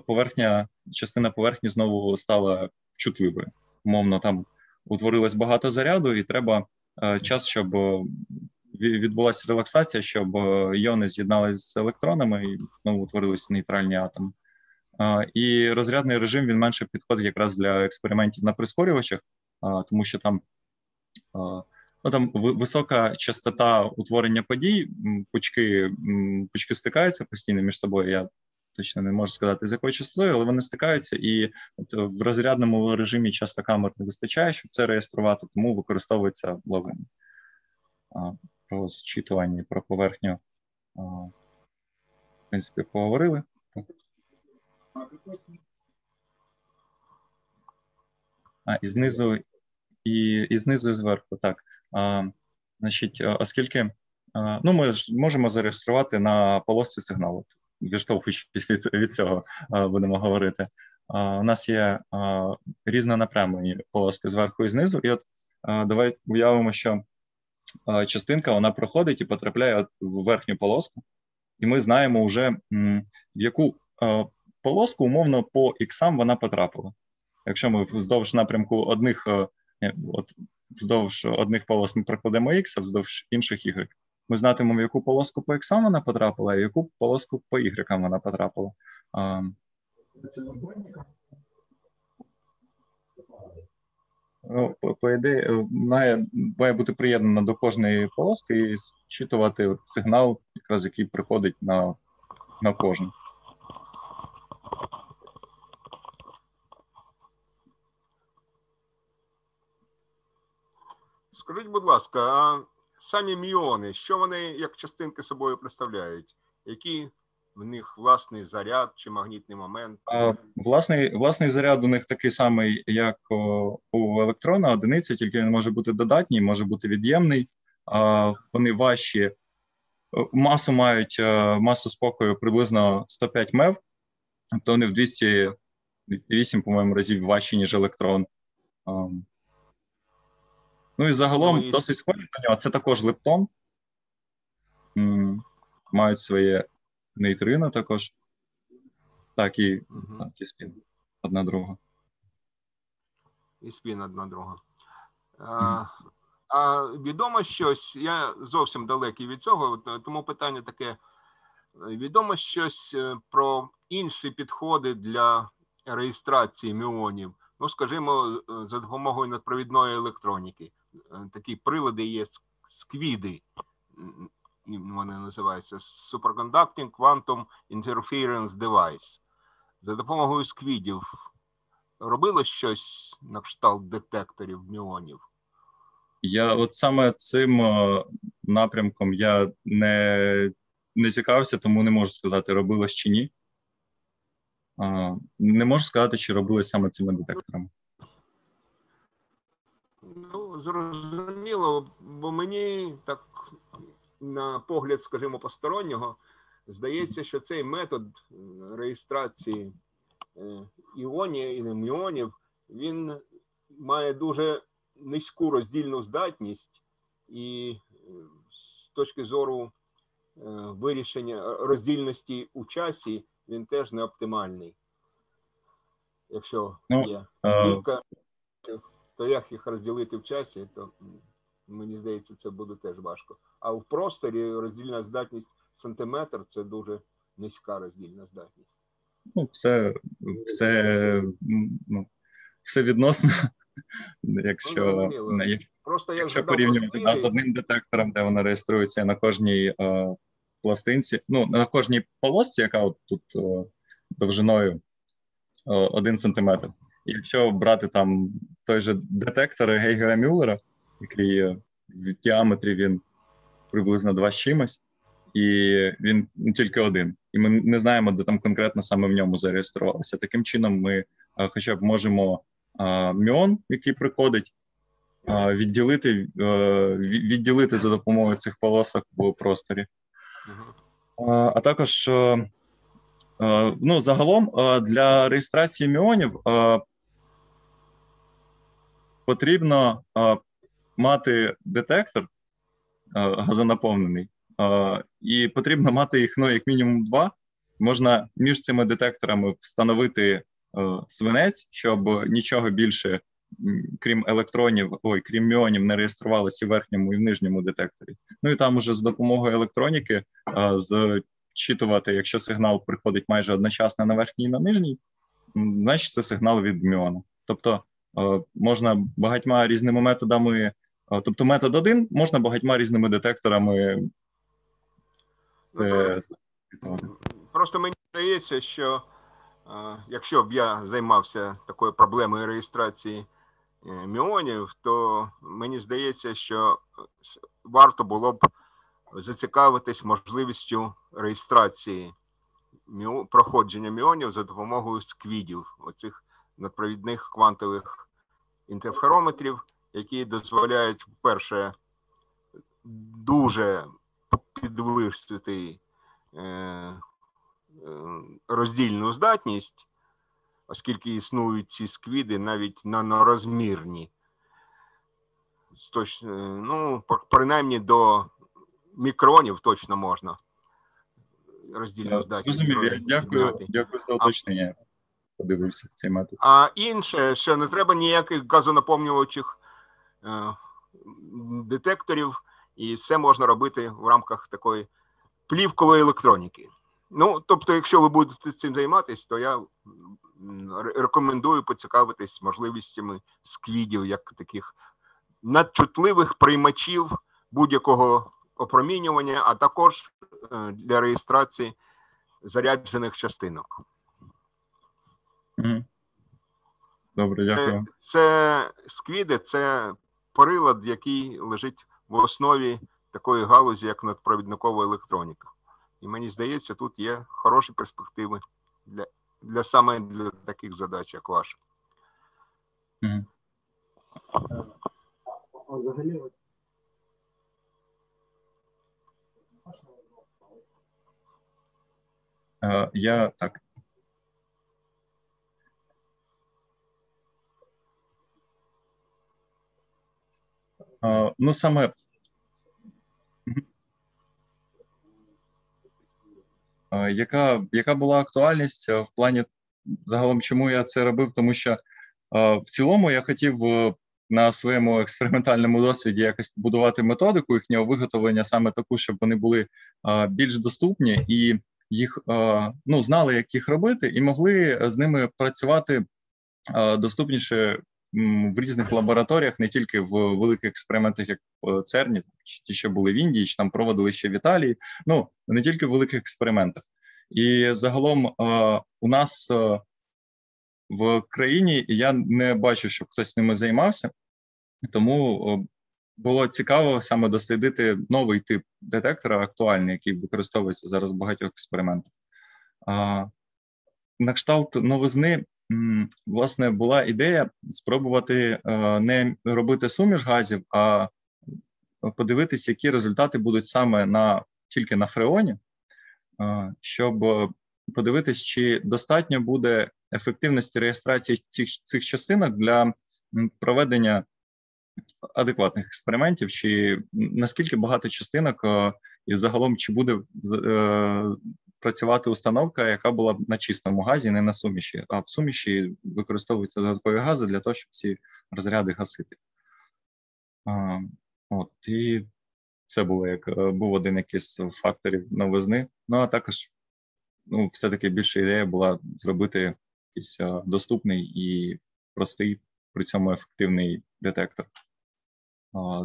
поверхня, частина поверхні знову стала чутливою. Умовно, там утворилось багато заряду, і треба е, час, щоб е, відбулася релаксація, щоб іони з'єдналися з електронами і знову утворилися нейтральні атоми. І розрядний режим він менше підходить якраз для експериментів на прискорювачах, тому що там, ну, там висока частота утворення подій, пучки, пучки стикаються постійно між собою. Я точно не можу сказати, з якою частотою, але вони стикаються, і от в розрядному режимі часто камер не вистачає, щоб це реєструвати, тому використовується лавина. Про зчитування, про поверхню, в принципі, поговорили. А, і знизу, і, і знизу, і зверху, так. Значить, оскільки ну, ми ж можемо зареєструвати на полосці сигналу, відштовхуючись від, від цього, будемо говорити. У нас є різнонапрямлені полоски зверху і знизу, і от давай уявимо, що частинка вона проходить і потрапляє в верхню полоску, і ми знаємо вже, в яку полоску умовно по іксам вона потрапила. Якщо ми вздовж напрямку одних, от вздовж одних полос ми прокладемо X, а вздовж інших Y, ми знатимемо, в яку полоску по X вона потрапила, і в яку полоску по Y вона потрапила. А, Ну, по, по ідеї, е, має, має бути приєднана до кожної полоски і зчитувати от сигнал, якраз який приходить на, на кожну. Скажіть, будь ласка, а самі міони, що вони як частинки собою представляють? Який в них власний заряд чи магнітний момент? А, Власний, власний заряд у них такий самий, як у електрона, одиниця, тільки він може бути додатній, може бути від'ємний. А, Вони важчі, масу мають е, масу спокою приблизно 105 МЕВ, тобто вони в 208, по-моєму, разів важчі, ніж електрон. Ну і загалом Ну, досить схожі до нього. Це також лептон. Мають своє нейтрино також. Так, і Мгм. так, і спін. Одна друга. І спін одна друга. А, а відомо щось, я зовсім далекий від цього, тому питання таке: відомо щось е, про інші підходи для реєстрації міонів. Ну, скажімо, е, за допомогою надпровідної електроніки. Е, Такі прилади є сквіди. Вони називаються Superconducting Quantum Interference Device. За допомогою сквідів робило щось на кшталт детекторів міонів? Я от саме цим е, напрямком я не, не цікавився, тому не можу сказати, робилось чи ні. Не можу сказати, чи робилось саме цими детекторами. Зрозуміло, бо мені так, на погляд, скажімо, постороннього, здається, що цей метод реєстрації е, іонів і неміонів, він має дуже низьку роздільну здатність, і е, з точки зору е, вирішення роздільності у часі він теж не оптимальний. Якщо Ну, є кілька, то як їх розділити в часі, то Мені здається, це буде теж важко. А в просторі роздільна здатність сантиметр це дуже низька роздільна здатність. Ну, все, все, ну, все відносно. [laughs] Якщо, ну, Просто якщо порівнювати да, з одним детектором, де вона реєструється на кожній е, пластинці, ну, на кожній полосці, яка от тут е, довжиною один сантиметр. Якщо брати там той же детектор Гейгера Мюллера, який в діаметрі він приблизно два з чимось, і він тільки один. І ми не знаємо, де там конкретно саме в ньому зареєструвалося. Таким чином, ми хоча б можемо міон, який приходить, відділити відділити за допомогою цих полосок в просторі. А також ну, загалом для реєстрації міонів потрібно мати детектор газонаповнений, і потрібно мати їх ну, як мінімум два. Можна між цими детекторами встановити свинець, щоб нічого більше, крім електронів, ой, крім міонів, не реєструвалося в верхньому і в нижньому детекторі. Ну і там уже з допомогою електроніки зчитувати, якщо сигнал приходить майже одночасно на верхній і на нижній, значить це сигнал від міону. Тобто можна багатьма різними методами, тобто метод один можна багатьма різними детекторами. Це... Просто мені здається, що якщо б я займався такою проблемою реєстрації е, міонів, то мені здається, що варто було б зацікавитись можливістю реєстрації проходження міонів за допомогою сквідів, оцих надпровідних квантових інтерферометрів, які дозволяють, перше, дуже підвищити е, е, роздільну здатність, оскільки існують ці сквіди навіть нанорозмірні. Ну, принаймні до мікронів точно можна роздільну здатність. Дякую, дякую за уточнення подивився цей метод. А інше, що не треба ніяких газонаповнювачих е, детекторів, і все можна робити в рамках такої плівкової електроніки. Ну, тобто, якщо ви будете цим займатися, то я рекомендую поцікавитись можливістями сквідів, як таких надчутливих приймачів будь-якого опромінювання, а також е, для реєстрації заряджених частинок. Добре, дякую. Це, це сквіди, це прилад, який лежить в основі такої галузі, як надпровідникова електроніка. І мені здається, тут є хороші перспективи для для саме для таких задач, як ваша. Угу. Я так. Ну, саме яка яка була актуальність в плані загалом, чому я це робив? Тому що в цілому я хотів на своєму експериментальному досвіді якось побудувати методику їхнього виготовлення саме таку, щоб вони були більш доступні і їх ну знали, як їх робити, і могли з ними працювати доступніше в різних лабораторіях, не тільки в великих експериментах, як в Церні, ті, що були в Індії, чи там проводили ще в Італії. Ну не тільки в великих експериментах. І загалом у нас в країні я не бачу, щоб хтось ними займався, тому було цікаво саме дослідити новий тип детектора, актуальний, який використовується зараз в багатьох експериментах. На кшталт новизни власне була ідея спробувати е, не робити суміш газів, а подивитися, які результати будуть саме на тільки на фреоні, е, щоб подивитись, чи достатньо буде ефективності реєстрації цих цих частинок для проведення адекватних експериментів, чи наскільки багато частинок, е, і загалом чи буде працювати установка, яка була б на чистому газі, не на суміші, а в суміші використовуються додаткові гази для того, щоб ці розряди гасити. От, І це було як е, був один якийсь факторів новизни. Ну а також ну, все-таки більша ідея була зробити якийсь доступний і простий, при цьому ефективний детектор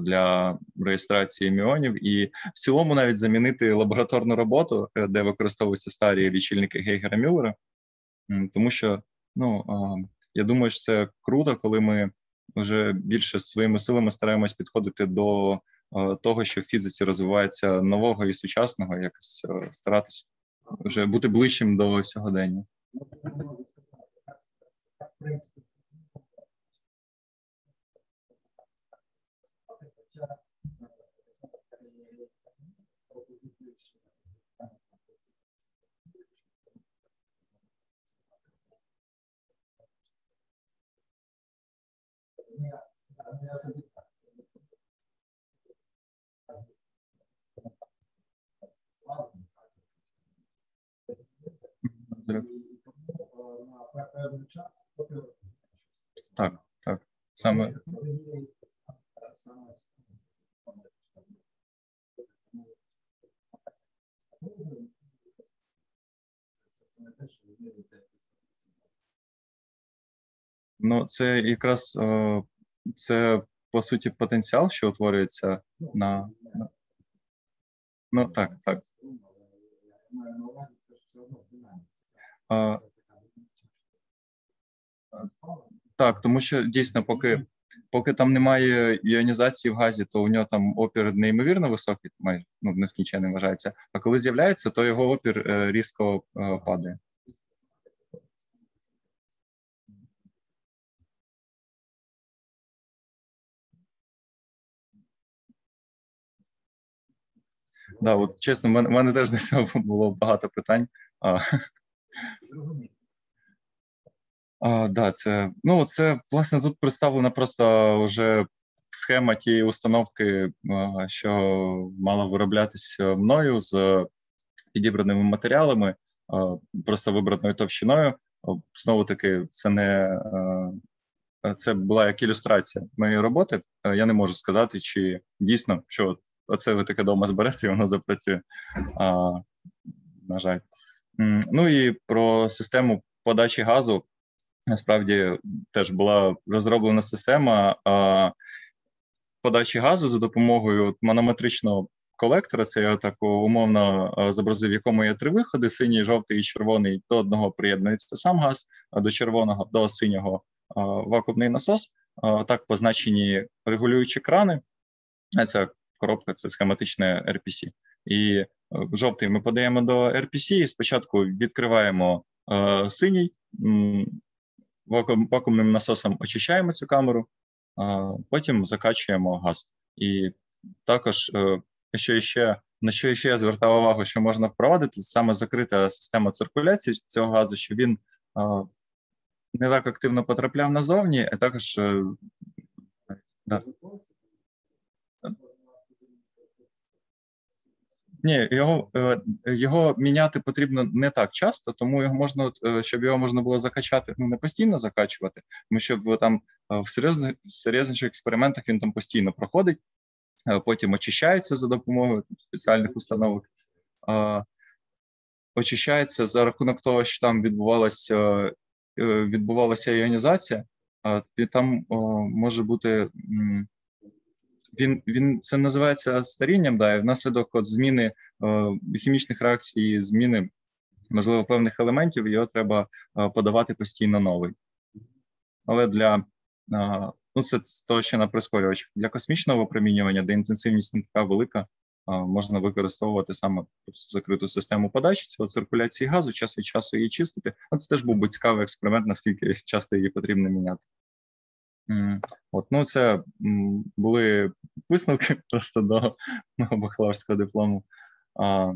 для реєстрації міонів, і в цілому навіть замінити лабораторну роботу, е, де використовуються старі лічильники Гейгера Мюллера, тому що ну я думаю, що це круто, коли ми вже більше своїми силами стараємось підходити до того, що в фізиці розвивається нового і сучасного, якось е, старатися вже бути ближчим до сьогодення. Так, так. Саме Ну, це якраз е, це по суті потенціал, що утворюється на. Ну так, так. А, Так, тому що дійсно, поки поки там немає іонізації в газі, то у нього там опір неймовірно високий, майже ну, нескінченний вважається. А коли з'являється, то його опір е, різко е, падає. Да, от чесно, в мене, мене теж до цього [laughs] було багато питань. А, а, да, це ну це власне тут представлена просто вже схема тієї установки, що мала вироблятися мною з підібраними матеріалами, просто вибраною товщиною. Знову таки, це не це була як ілюстрація моєї роботи. Я не можу сказати, чи дійсно що оце ви таке дома зберете, і воно запрацює. А, На жаль. Ну і про систему подачі газу. Насправді теж була розроблена система а, подачі газу за допомогою манометричного колектора. Це я так умовно зобразив, в якому є три виходи: синій, жовтий і червоний. До одного приєднується сам газ, а до червоного, до синього а, вакуумний насос. А, так позначені регулюючі крани. Це коробка це схематичне RPC. І е, жовтий ми подаємо до RPC, і спочатку відкриваємо е, синій, вакуум, вакуумним насосом очищаємо цю камеру, е, потім закачуємо газ. І також, е, що ще, на що ще я звертав увагу, що можна впровадити, це саме закрита система циркуляції цього газу, щоб він е, не так активно потрапляв назовні, а також. Е, да. Ні, його е, його міняти потрібно не так часто, тому його можна, е, щоб його можна було закачати, ну не постійно закачувати, тому що в там е, в серйозних в серйозніших експериментах він там постійно проходить, потім очищається за допомогою спеціальних установок, очищається за рахунок того, що там відбувалася відбувалася іонізація, там може бути він він це називається старінням, да, і внаслідок от зміни е, хімічних реакцій, зміни можливо певних елементів, його треба е, подавати постійно новий. Але для е, ну це то ще на прискорювач. Для космічного випромінювання, де інтенсивність не така велика, можна використовувати саме закриту систему подачі цього циркуляції газу, час від часу її чистити. А це теж був би цікавий експеримент, наскільки часто її потрібно міняти. От, ну це були висновки [laughs] просто до мого бакалаврського диплому. А,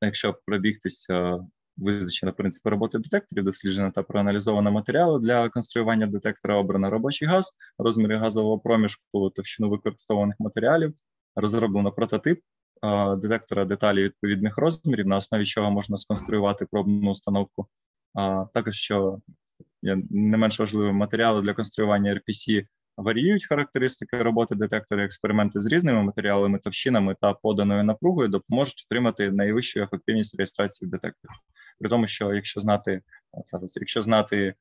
Якщо пробігтися, визначено принципи роботи детекторів, досліджено та проаналізовано матеріали для конструювання детектора, обрано робочий газ, розміри газового проміжку, товщину використовуваних матеріалів, розроблено прототип а, детектора деталі відповідних розмірів, на основі чого можна сконструювати пробну установку. А, Також що не менш важливі матеріали для конструювання RPC варіюють характеристики роботи детектора. Експерименти з різними матеріалами, товщинами та поданою напругою допоможуть отримати найвищу ефективність реєстрації в детекторі. При тому, що якщо знати зараз, якщо знати,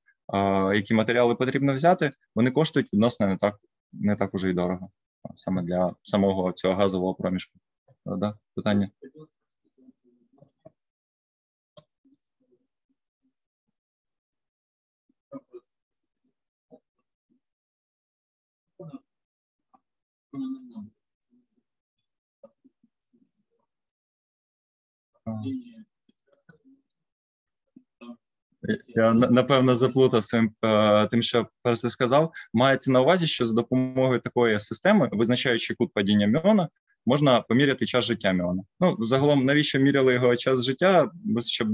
які матеріали потрібно взяти, вони коштують відносно не так не так уже й дорого, саме для самого цього газового проміжку. Да? Питання. Я напевно заплутав своїм тим, що перше сказав. Мається на увазі, що за допомогою такої системи, визначаючи кут падіння міона, можна поміряти час життя міона. Ну загалом, навіщо міряли його час життя? Щоб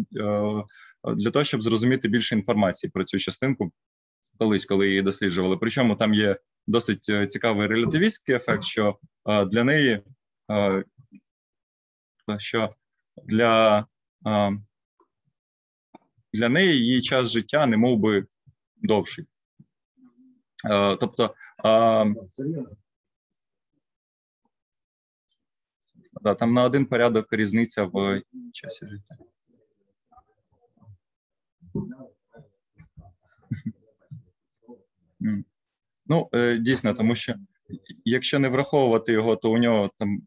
для того, щоб зрозуміти більше інформації про цю частинку, колись, коли її досліджували. Причому там є досить цікавий релятивістський ефект, що для неї що для для неї її час життя не мов би довший. Тобто да, там на один порядок різниця в часі життя. Ну, дійсно, тому що якщо не враховувати його, то у нього там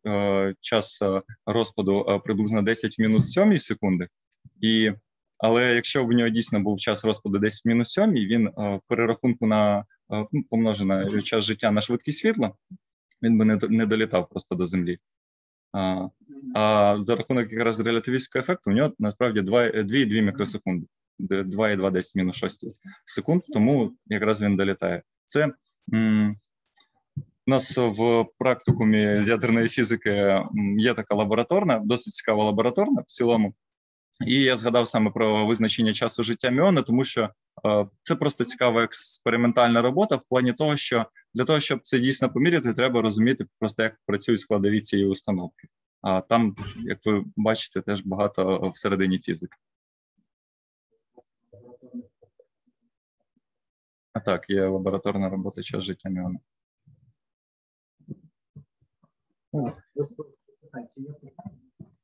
час розпаду приблизно 10 в мінус 7 секунди, і але якщо в нього дійсно був час розпаду 10 в мінус 7, він в перерахунку на ну, помножений час життя на швидкість світла, він би не, не долітав просто до землі. А а за рахунок якраз релятивістського ефекту, у нього насправді 2,2 мікросекунди, 2,2 10 мінус 6 секунд, тому якраз він долітає. Це м, у нас в практикумі з ядерної фізики є така лабораторна, досить цікава лабораторна в цілому. І я згадав саме про визначення часу життя міона, тому що е, це просто цікава експериментальна робота в плані того, що для того, щоб це дійсно поміряти, треба розуміти просто, як працюють складові цієї установки. А там, як ви бачите, теж багато всередині фізики. А так, є лабораторна робота час життя міона.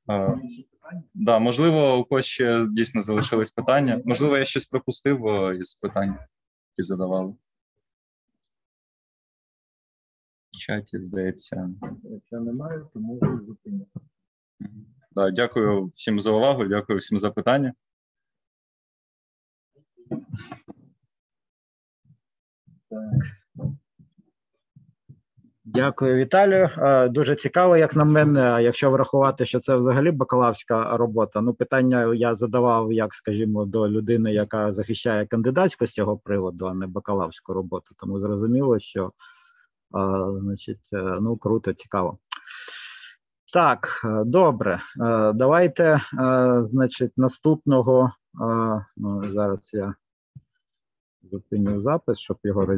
Так, да, можливо, у когось ще дійсно залишились питання. Можливо, я щось пропустив із питань, які задавали. В чаті, здається. Якщо немає, то можу зупиняти. Да, дякую всім за увагу, дякую всім за питання. Так. Дякую, Віталію. Дуже цікаво, як на мене. Якщо врахувати, що це взагалі бакалаврська робота. Ну, питання я задавав, як скажімо, до людини, яка захищає кандидатську з цього приводу, а не бакалаврську роботу. Тому зрозуміло, що значить, е, ну круто, цікаво. Так, е, добре. Е, давайте, значить, наступного. Ну, Зараз я зупиню запис, щоб його роз.